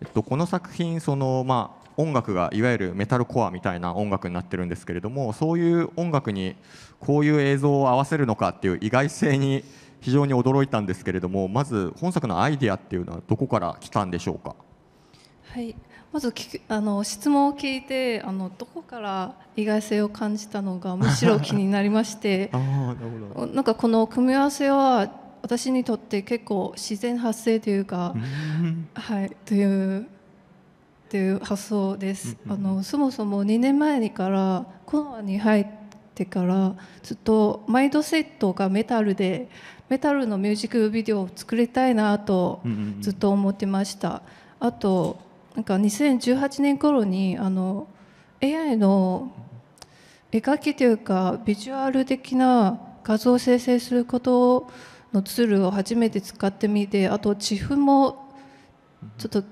えっとこの作品そのまあ音楽がいわゆるメタルコアみたいな音楽になってるんですけれども、そういう音楽にこういう映像を合わせるのかっていう意外性に非常に驚いたんですけれども、まず本作のアイデアっていうのはどこから来たんでしょうか？はい。まず聞くあの質問を聞いてあのどこから意外性を感じたのがむしろ気になりまして あなるほどなんかこの組み合わせは私にとって結構自然発生というか、はい、というという発想です。あのそもそも2年前にからコロナに入ってからずっとマインドセットがメタルでメタルのミュージックビデオを作りたいなとずっと思ってました。あとなんか2018年頃にあの AI の描きというかビジュアル的な画像を生成することのツールを初めて使ってみてあと地譜もちょっと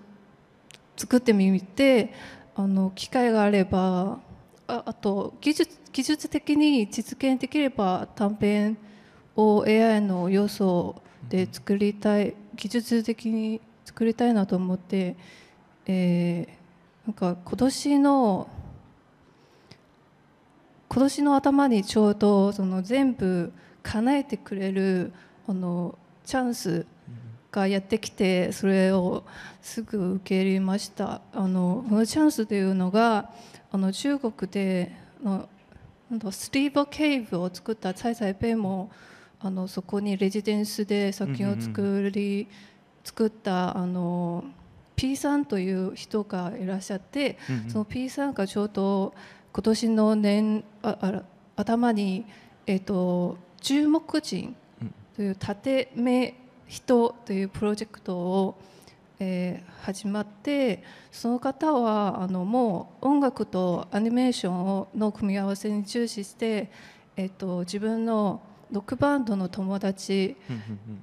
作ってみてあの機会があればああと技術技術的に実現できれば短編を AI の要素で作りたい技術的に作りたいなと思って、えー、なんか今年の今年の頭にちょうどその全部叶えてくれるあのチャンスがやってきてそれをすぐ受け入れました。あのこのチャンスというのがあの中国でのスリーボケーブを作った蔡彩ペもあのそこにレジデンスで作品を作り、作ったあの P さんという人がいらっしゃって、その P さんがちょうど今年の年ああ頭に、えーと、注目人という縦目人というプロジェクトをえー始まってその方はあのもう音楽とアニメーションをの組み合わせに重視して、えっと自分のロックバンドの友達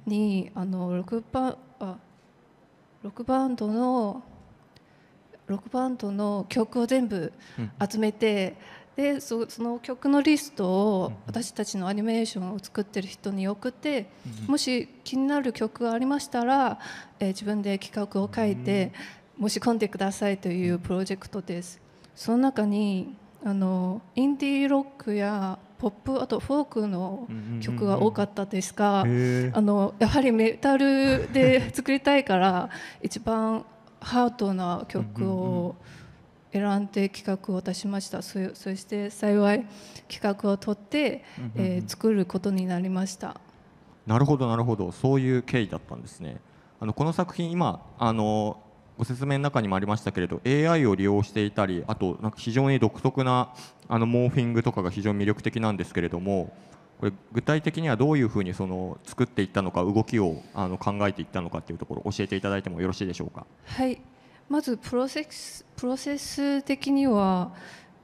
にあのロックバあロックバンドのロックバンドの曲を全部集めて、でそその曲のリストを私たちのアニメーションを作ってる人に送って、もし気になる曲がありましたら、えー自分で企画を書いて申し込んでくださいというプロジェクトです。その中にあのインディーロックやポップあとフォークの曲が多かったですが、あのやはりメタルで作りたいから一番ハートな曲を選んで企画を出しました。そそして幸い企画を取って、えー作ることになりました。なるほどなるほど。そういう経緯だったんですね。あのこの作品今あのご説明の中にもありましたけれど AI を利用していたりあとなんか非常に独特なあのモーフィングとかが非常に魅力的なんですけれどもこれ具体的にはどういうふうにその作っていったのか動きをあの考えていったのかっていうところ教えていただいてもよろしいでしょうか？はいまずプロセスプロセス的には、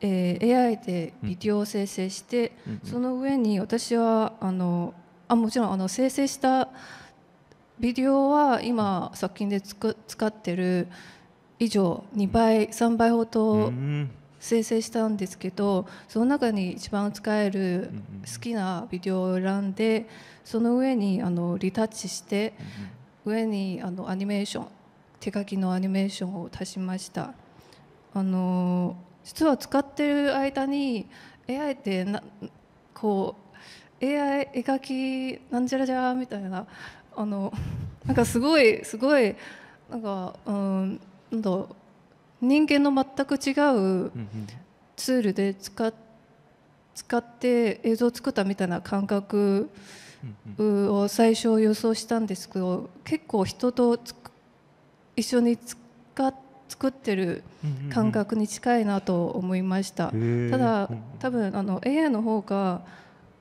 えー AI でビデオを生成して、うんうん。その上に私はあのあもちろんあの生成したビデオは今作品でつく使ってる以上2倍3倍ほど生成したんですけどその中に一番使える好きなビデオを選んでその上にあのリタッチして上にあのアニメーション手書きのアニメーションを足しました。あの実は使ってる間に AI ってなこう AI 絵描きなんちゃらじゃみたいなあのなんかすごいすごいなんかうんなんだ人間の全く違うツールで使っ使って映像を作ったみたいな感覚を最初予想したんですけど結構人とつく一緒に作ってる感覚に近いなと思いました、ただうん多分あの AI の方が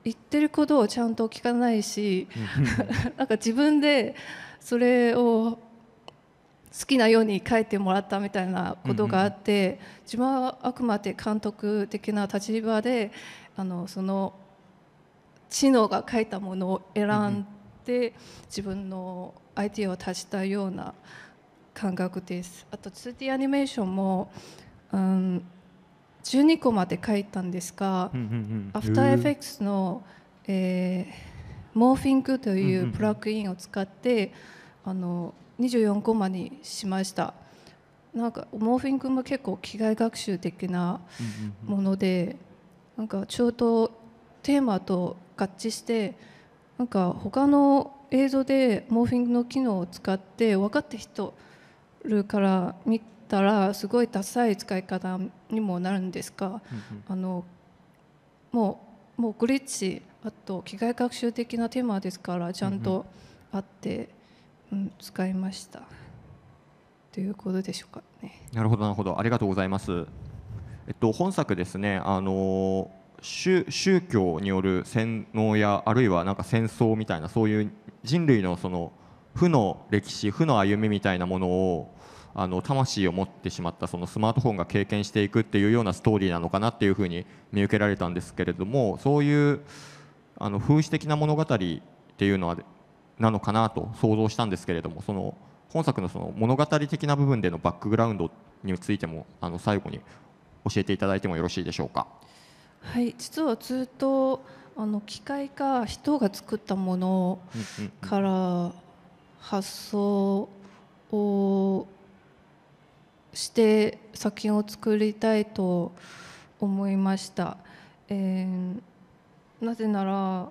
言ってることをちゃんと聞かないし なんか自分でそれを好きなように書いてもらったみたいなことがあって自分はあくまで監督的な立場であのその知能が書いたものを選んで自分のアイデアを足したような感覚です。あと 2D アニメーションも、うん、12個まで書いたんですが、うんうんうんアフターエフェクスの、えーモーフィングというんうんううんプラグインを使って、あの24コマにしました。なんかモーフィングも結構機械学習的なもので、なんかちょうどテーマと合致してなんか他の映像でモーフィングの機能を使って分かって人るから見たらすごいダサい使い方にもなるんですが、あのもうもうグリッチあと機械学習的なテーマですからちゃんとあって、うん使いました。ということでしょうかね。なるほどなるほど。ありがとうございます。えっと本作ですねあの宗宗教による洗脳やあるいはなんか戦争みたいなそういう人類のその負の歴史負の歩みみたいなものをあの魂を持ってしまったそのスマートフォンが経験していくっていうようなストーリーなのかなっていうふうに見受けられたんですけれどもそういうあの風刺的な物語っていうのはなのかなと想像したんですけれどもその本作のその物語的な部分でのバックグラウンドについてもあの最後に教えていただいてもよろしいでしょうか。はい、実はずっとあの機械か人が作ったものから発想をして作品を作りたいと思いました。えーなぜなら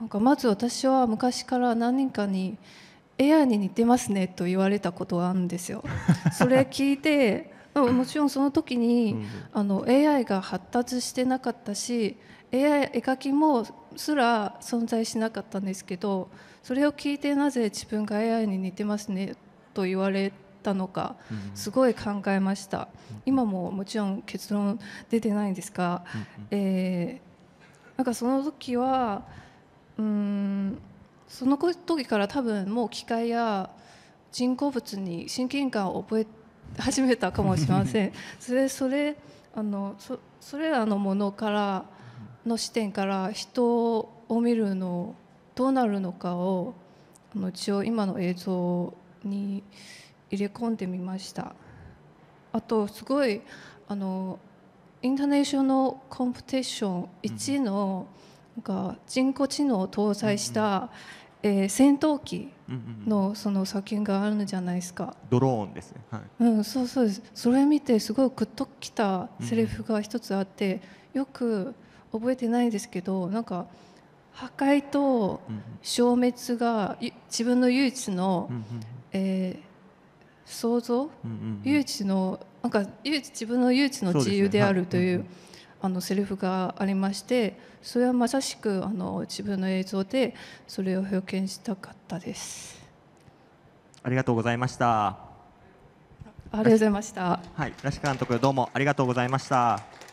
なんかまず私は昔から何人かに AI に似てますねと言われたことがあるんですよ。それ聞いてうんもちろんその時に、あの AI が発達してなかったし AI 絵描きもすら存在しなかったんですけどそれを聞いてなぜ自分が AI に似てますねと言われたのかすごい考えました。今ももちろん結論出てないんですが、えーなんかその時はうーんその時から多分もう機械や人工物に親近感を覚え始めたかもしれません。それそれあのそそれらのものからの視点から人を見るのどうなるのかをあの一応今の映像に入れ込んでみましたあとすごいあのインターネーショナルコンペティション1の、なんか人工知能を搭載した、えー、戦闘機のその作品があるんじゃないですか。ドローンですね。はい、うん、そうそうです。それ見てすごいグッときたセリフが一つあって、よく覚えてないですけど、なんか破壊と消滅が自分の唯一の、えー、想像、唯一のなんか唯一自分の唯一の自由であるという。あのセリフがありましてそれはまさしくあの自分の映像でそれを表現したかったです。ありがとうございました。ありがとうございました。はい。ラシ監督どうもありがとうございました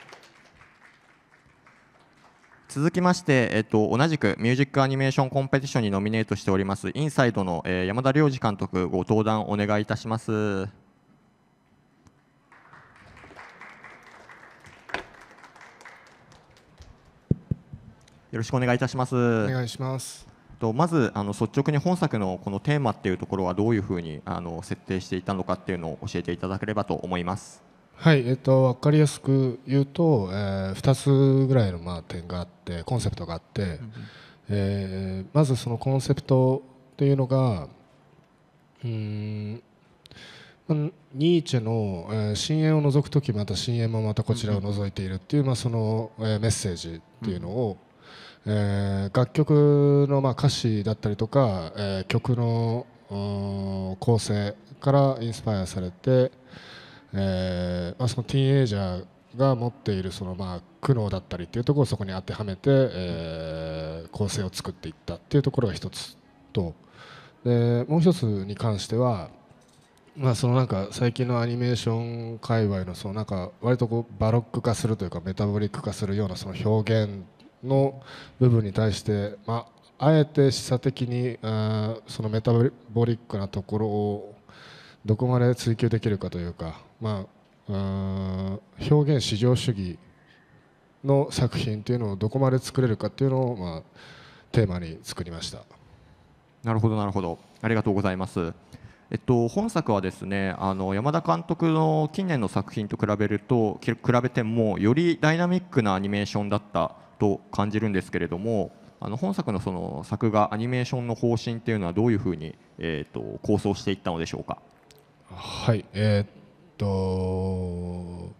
続きまして、えっと、同じくミュージックアニメーションコンペティションにノミネートしておりますインサイドの、えー、山田良二監督ご登壇お願いいたします。よろしくお願いいたします。お願いします。とまずあの率直に本作のこのテーマっていうところはどういうふうにあの設定していたのかっていうのを教えていただければと思います。はい、えっと分かりやすく言うと、えー、2つぐらいのまあ点があってコンセプトがあって、うん、えー、まずそのコンセプトっていうのがうんニーチェの、えー、深淵を除く時また深淵もまたこちらを除いているっていう、まあ、その、えー、メッセージっていうのを、えー、楽曲のまあ歌詞だったりとか、えー、曲の構成からインスパイアされて、えーまあ、そのティーンエイジャーが持っているそのまあ苦悩だったりっていうところをそこに当てはめて、えー、構成を作っていったっていうところが一つと。でもう一つに関しては、まあ、そのなんか最近のアニメーション界隈のそのなんか割とこうバロック化するというかメタボリック化するようなその表現の部分に対して、まあ、あえて示唆的にあそのメタボリックなところをどこまで追求できるかというか、まあ、表現至上主義の作品というのをどこまで作れるかっていうのを、まあ、テーマに作りましたなるほどなるほどありがとうございます。えっと、本作はですねあの山田監督の近年の作品と比べると比べてもよりダイナミックなアニメーションだったと感じるんですけれどもあの本作のその作画アニメーションの方針っていうのはどういうふうに、えーと、構想していったのでしょうか？はいえー、っと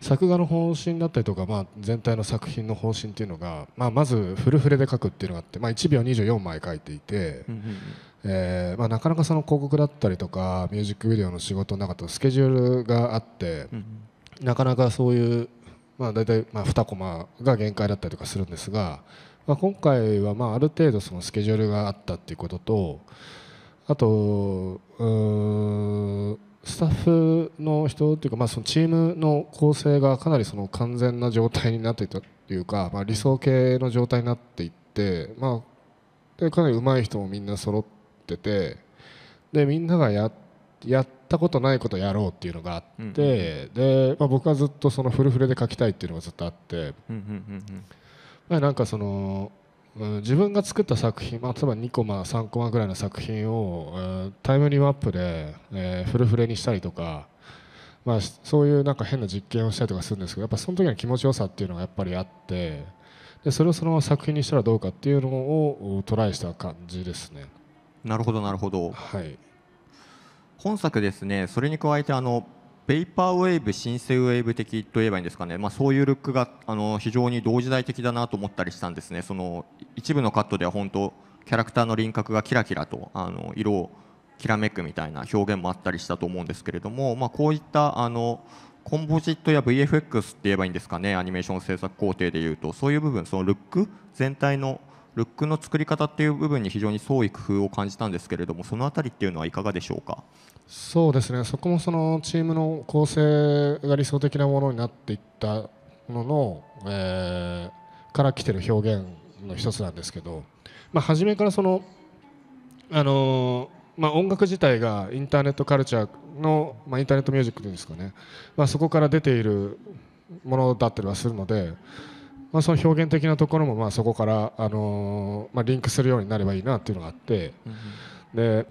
作画の方針だったりとか、まあ、全体の作品の方針っていうのが、まあ、まずフルフレで書くっていうのがあって、まあ、1秒24枚書いていて、えーまあ、なかなかその広告だったりとかミュージックビデオの仕事の中とスケジュールがあって、なかなかそういうまあ、大体まあ2コマが限界だったりとかするんですが、まあ、今回はまあある程度そのスケジュールがあったっていうこととあとスタッフの人っていうか、まあ、そのチームの構成がかなりその完全な状態になっていたというか、まあ、理想系の状態になっていって、まあ、でかなり上手い人もみんな揃っててでみんながややったことないことやろうっていうのがあって、うんうん、で、まあ、僕はずっとそのフルフレで書きたいっていうのがずっとあって、まあ、なんかその、うん、自分が作った作品、まあ、例えば2コマ3コマぐらいの作品を、うん、タイムリマップで、えー、フルフレにしたりとか、まあ、そういうなんか変な実験をしたりとかするんですけどやっぱその時の気持ちよさっていうのがやっぱりあってでそれをそのまま作品にしたらどうかっていうのをトライした感じですね。なるほどなるほど。はい本作ですねそれに加えてあのベイパーウェーブシンセウェーブ的といえばいいんですかね、まあ、そういうルックがあの非常に同時代的だなと思ったりしたんですね。その一部のカットでは本当キャラクターの輪郭がキラキラとあの色をきらめくみたいな表現もあったりしたと思うんですけれども、まあ、こういったあのコンポジットや VFX って言えばいいんですかね。アニメーション制作工程でいうと。そういう部分そのルック全体のルックの作り方っていう部分に非常に創意工夫を感じたんですけれどもそのあたりっていうのはいかがでしょうか？そうですね。そこもそのチームの構成が理想的なものになっていったものの、えー、から来てる表現の一つなんですけど、まあ、初めからその、あのまあ、音楽自体がインターネットカルチャーの、まあ、インターネットミュージックですかね、まあ、そこから出ているものだったりはするので、まあ、その表現的なところもまあそこから、あのー、まあ、リンクするようになればいいなっていうのがあって、で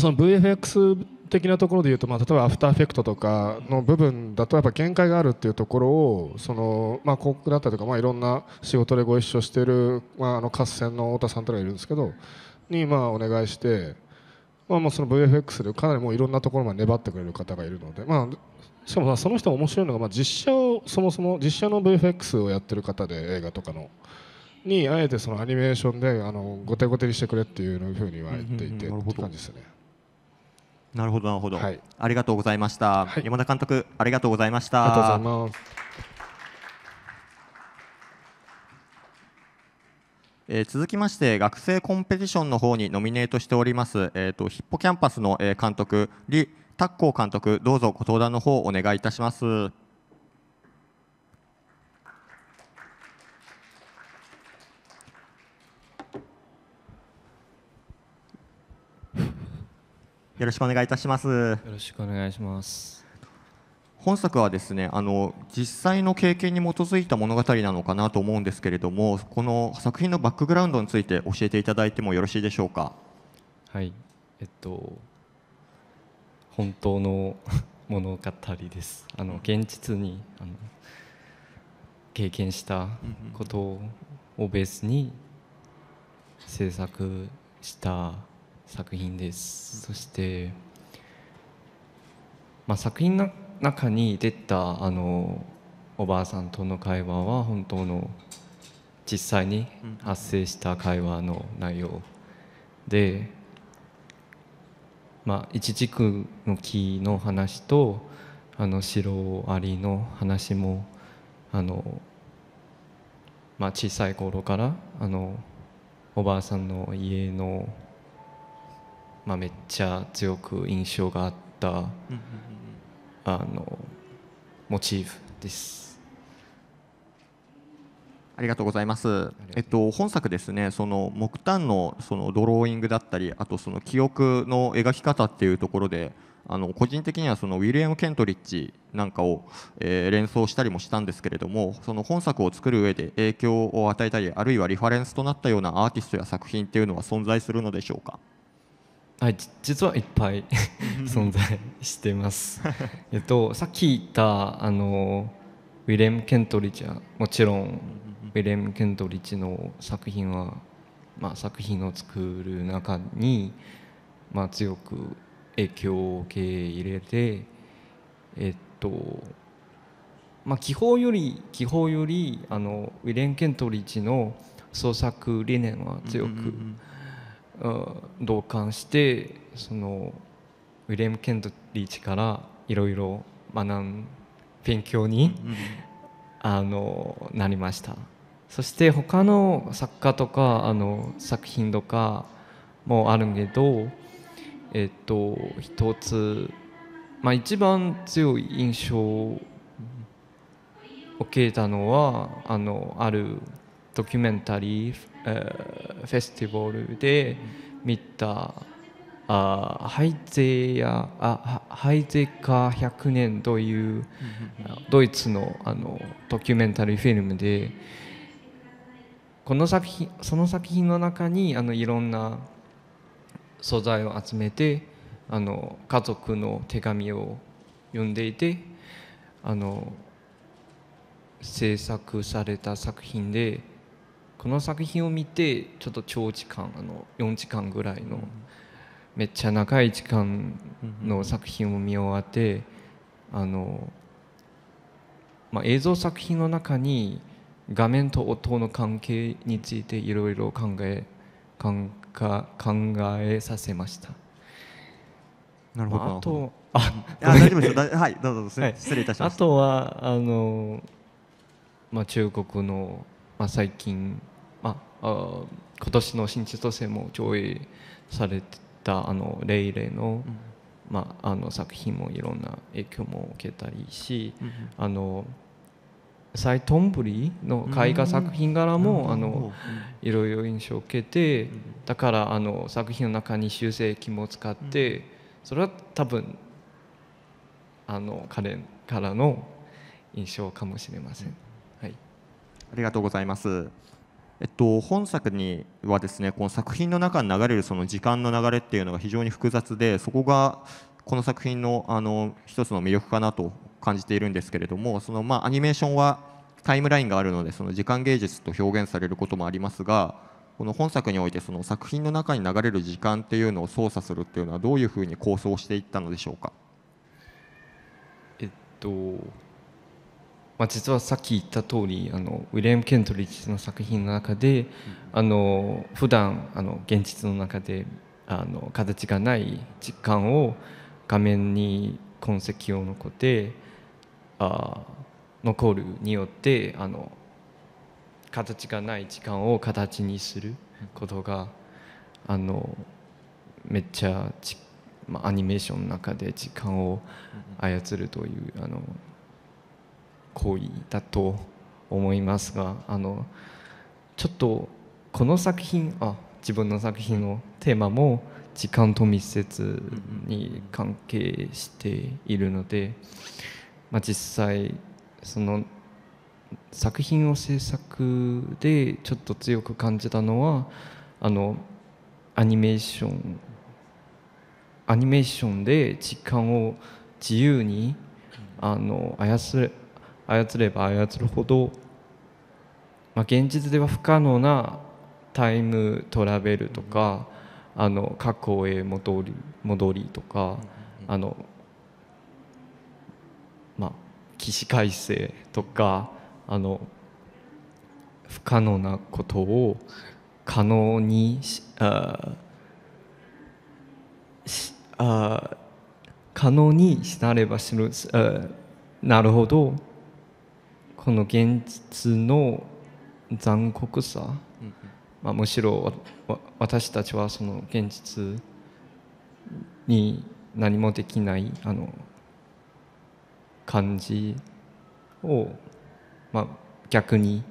その VFX 的なところでいうと、まあ、例えばアフターエフェクトとかの部分だとやっぱ限界があるっていうところをその、まあ、広告だったりとか、まあ、いろんな仕事でご一緒している、まあ、あの合戦の太田さんとかいるんですけどにまあお願いして、まあ、もうその VFX でかなりもういろんなところまで粘ってくれる方がいるので、まあ、しかもその人面白いのが、まあ、実写をそもそも実写の VFX をやってる方で映画とかの。にあえてそのアニメーションであのごてごてにしてくれっていうふうに言われていて、って感じですね。なるほどなるほど、はい、ありがとうございました、はい、山田監督ありがとうございました。ありがとうございます。えー、続きまして学生コンペティションの方にノミネートしております、えーと、ヒッポキャンパスの、え監督李達光監督どうぞご登壇の方お願いいたしますよろしくお願いいたします。よろしくお願いします。本作はですねあの実際の経験に基づいた物語なのかなと思うんですけれどもこの作品のバックグラウンドについて教えていただいてもよろしいでしょうか？はいえっと本当の物語ですあの現実にあの経験したことをベースに制作した作品です、そして、まあ、作品の中に出たあのおばあさんとの会話は本当の実際に発生した会話の内容で、まあ、一軸の木の話とあの白アリの話もあの、まあ、小さい頃からあのおばあさんの家のまあ、めっちゃ強く印象があった、あのモチーフです。ありがとうございます。えっと本作ですね、その木炭のそのドローイングだったり、あとその記憶の描き方っていうところで、あの個人的にはそのウィリアム・ケントリッジなんかを、えー、連想したりもしたんですけれども、その本作を作る上で影響を与えたり、あるいはリファレンスとなったようなアーティストや作品っていうのは存在するのでしょうか？はい実はいっぱい存在してます。えっとさっき言ったあのウィレム・ケントリッジはもちろんウィレム・ケントリッジの作品は、まあ、作品を作る中に、まあ、強く影響を受け入れてえっとまあ気泡より気泡よりあのウィレム・ケントリッジの創作理念は強く、うんうんうん同感してそのウィレム・ケントリーチからいろいろ学ん勉強に、あのなりました。そして他の作家とかあの作品とかもあるけどえっと一つ、まあ、一番強い印象を受けたのはあのあるドキュメンタリー、えー、フェスティバルで見たあハイゼやあハイゼカ100年というドイツのあのドキュメンタリーフィルムでこの作品その作品の中にあのいろんな素材を集めてあの家族の手紙を読んでいてあの制作された作品でこの作品を見てちょっと長時間あの4時間ぐらいのめっちゃ長い時間の作品を見終わってあの、まあ、映像作品の中に画面と音の関係についていろいろ考え考えさせました。なるほど。あと、あ、大丈夫です。はい、どうぞ、はい、失礼いたします。あとはあのまあ中国のまあ最近あ今年の新千歳も上映されたあのレイレの,、まあ、あの作品もいろんな影響も受けたりし、あのサイトンブリの絵画作品からもあのいろいろ印象を受けてだからあの作品の中に修正機も使ってそれは多分あの彼からの印象かもしれません。はい、ありがとうございます。えっと、本作にはですねこの作品の中に流れるその時間の流れっていうのが非常に複雑でそこがこの作品のあの一つの魅力かなと感じているんですけれどもその、まあ、アニメーションはタイムラインがあるのでその時間芸術と表現されることもありますがこの本作においてその作品の中に流れる時間っていうのを操作するっていうのはどういうふうに構想していったのでしょうか？えっとまあ、実はさっき言った通りあのウィレム・ケントリッジの作品の中で、うん、あの普段あの現実の中であの形がない時間を画面に痕跡を残ってあ残るによってあの形がない時間を形にすることが、あのめっちゃまあ、アニメーションの中で時間を操るというあの行為だと思いますがあのちょっとこの作品あ自分の作品のテーマも時間と密接に関係しているので、まあ、実際その作品を制作でちょっと強く感じたのはあのアニメーションアニメーションで時間を自由にあの操れ操れば操るほど、まあ、現実では不可能なタイムトラベルとか、あの過去へ戻り戻りとか、あのまあ起死回生とかあの不可能なことを可能にしあしあ可能になればしるなるほどこの現実の残酷さ、まあ、むしろ私たちはその現実に何もできないあの感じを、まあ、逆に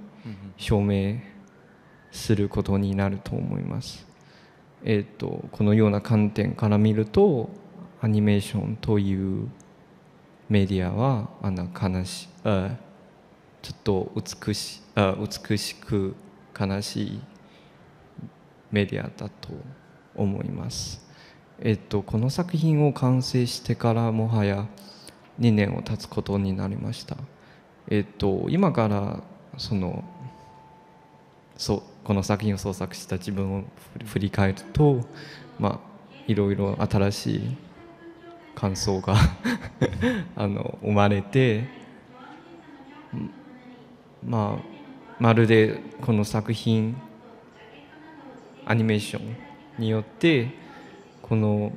証明することになると思います。えーと、このような観点から見るとアニメーションというメディアはあの悲しあちょっと美しあ美しく悲しいメディアだと思います。えっと、この作品を完成してからもはや2年を経つことになりました。えっと、今からそのそうこの作品を創作した自分を振り返ると、まあ、いろいろ新しい感想が あの生まれてまあまるでこの作品アニメーションによってこの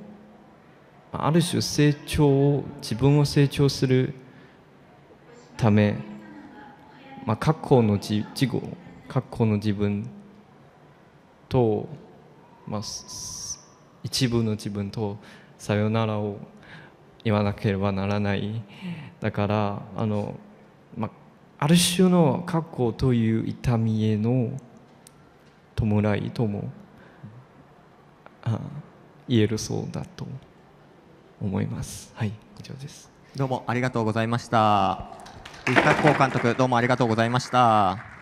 ある種成長を自分を成長するため、まあ、過去の自自己過去の自分と、まあ、一部の自分とさよならを言わなければならない。だからあの、あ、る種の過去という痛みへの弔いとも言えるそうだと思います。はい、以上です。どうもありがとうございました。深久光監督どうもありがとうございました。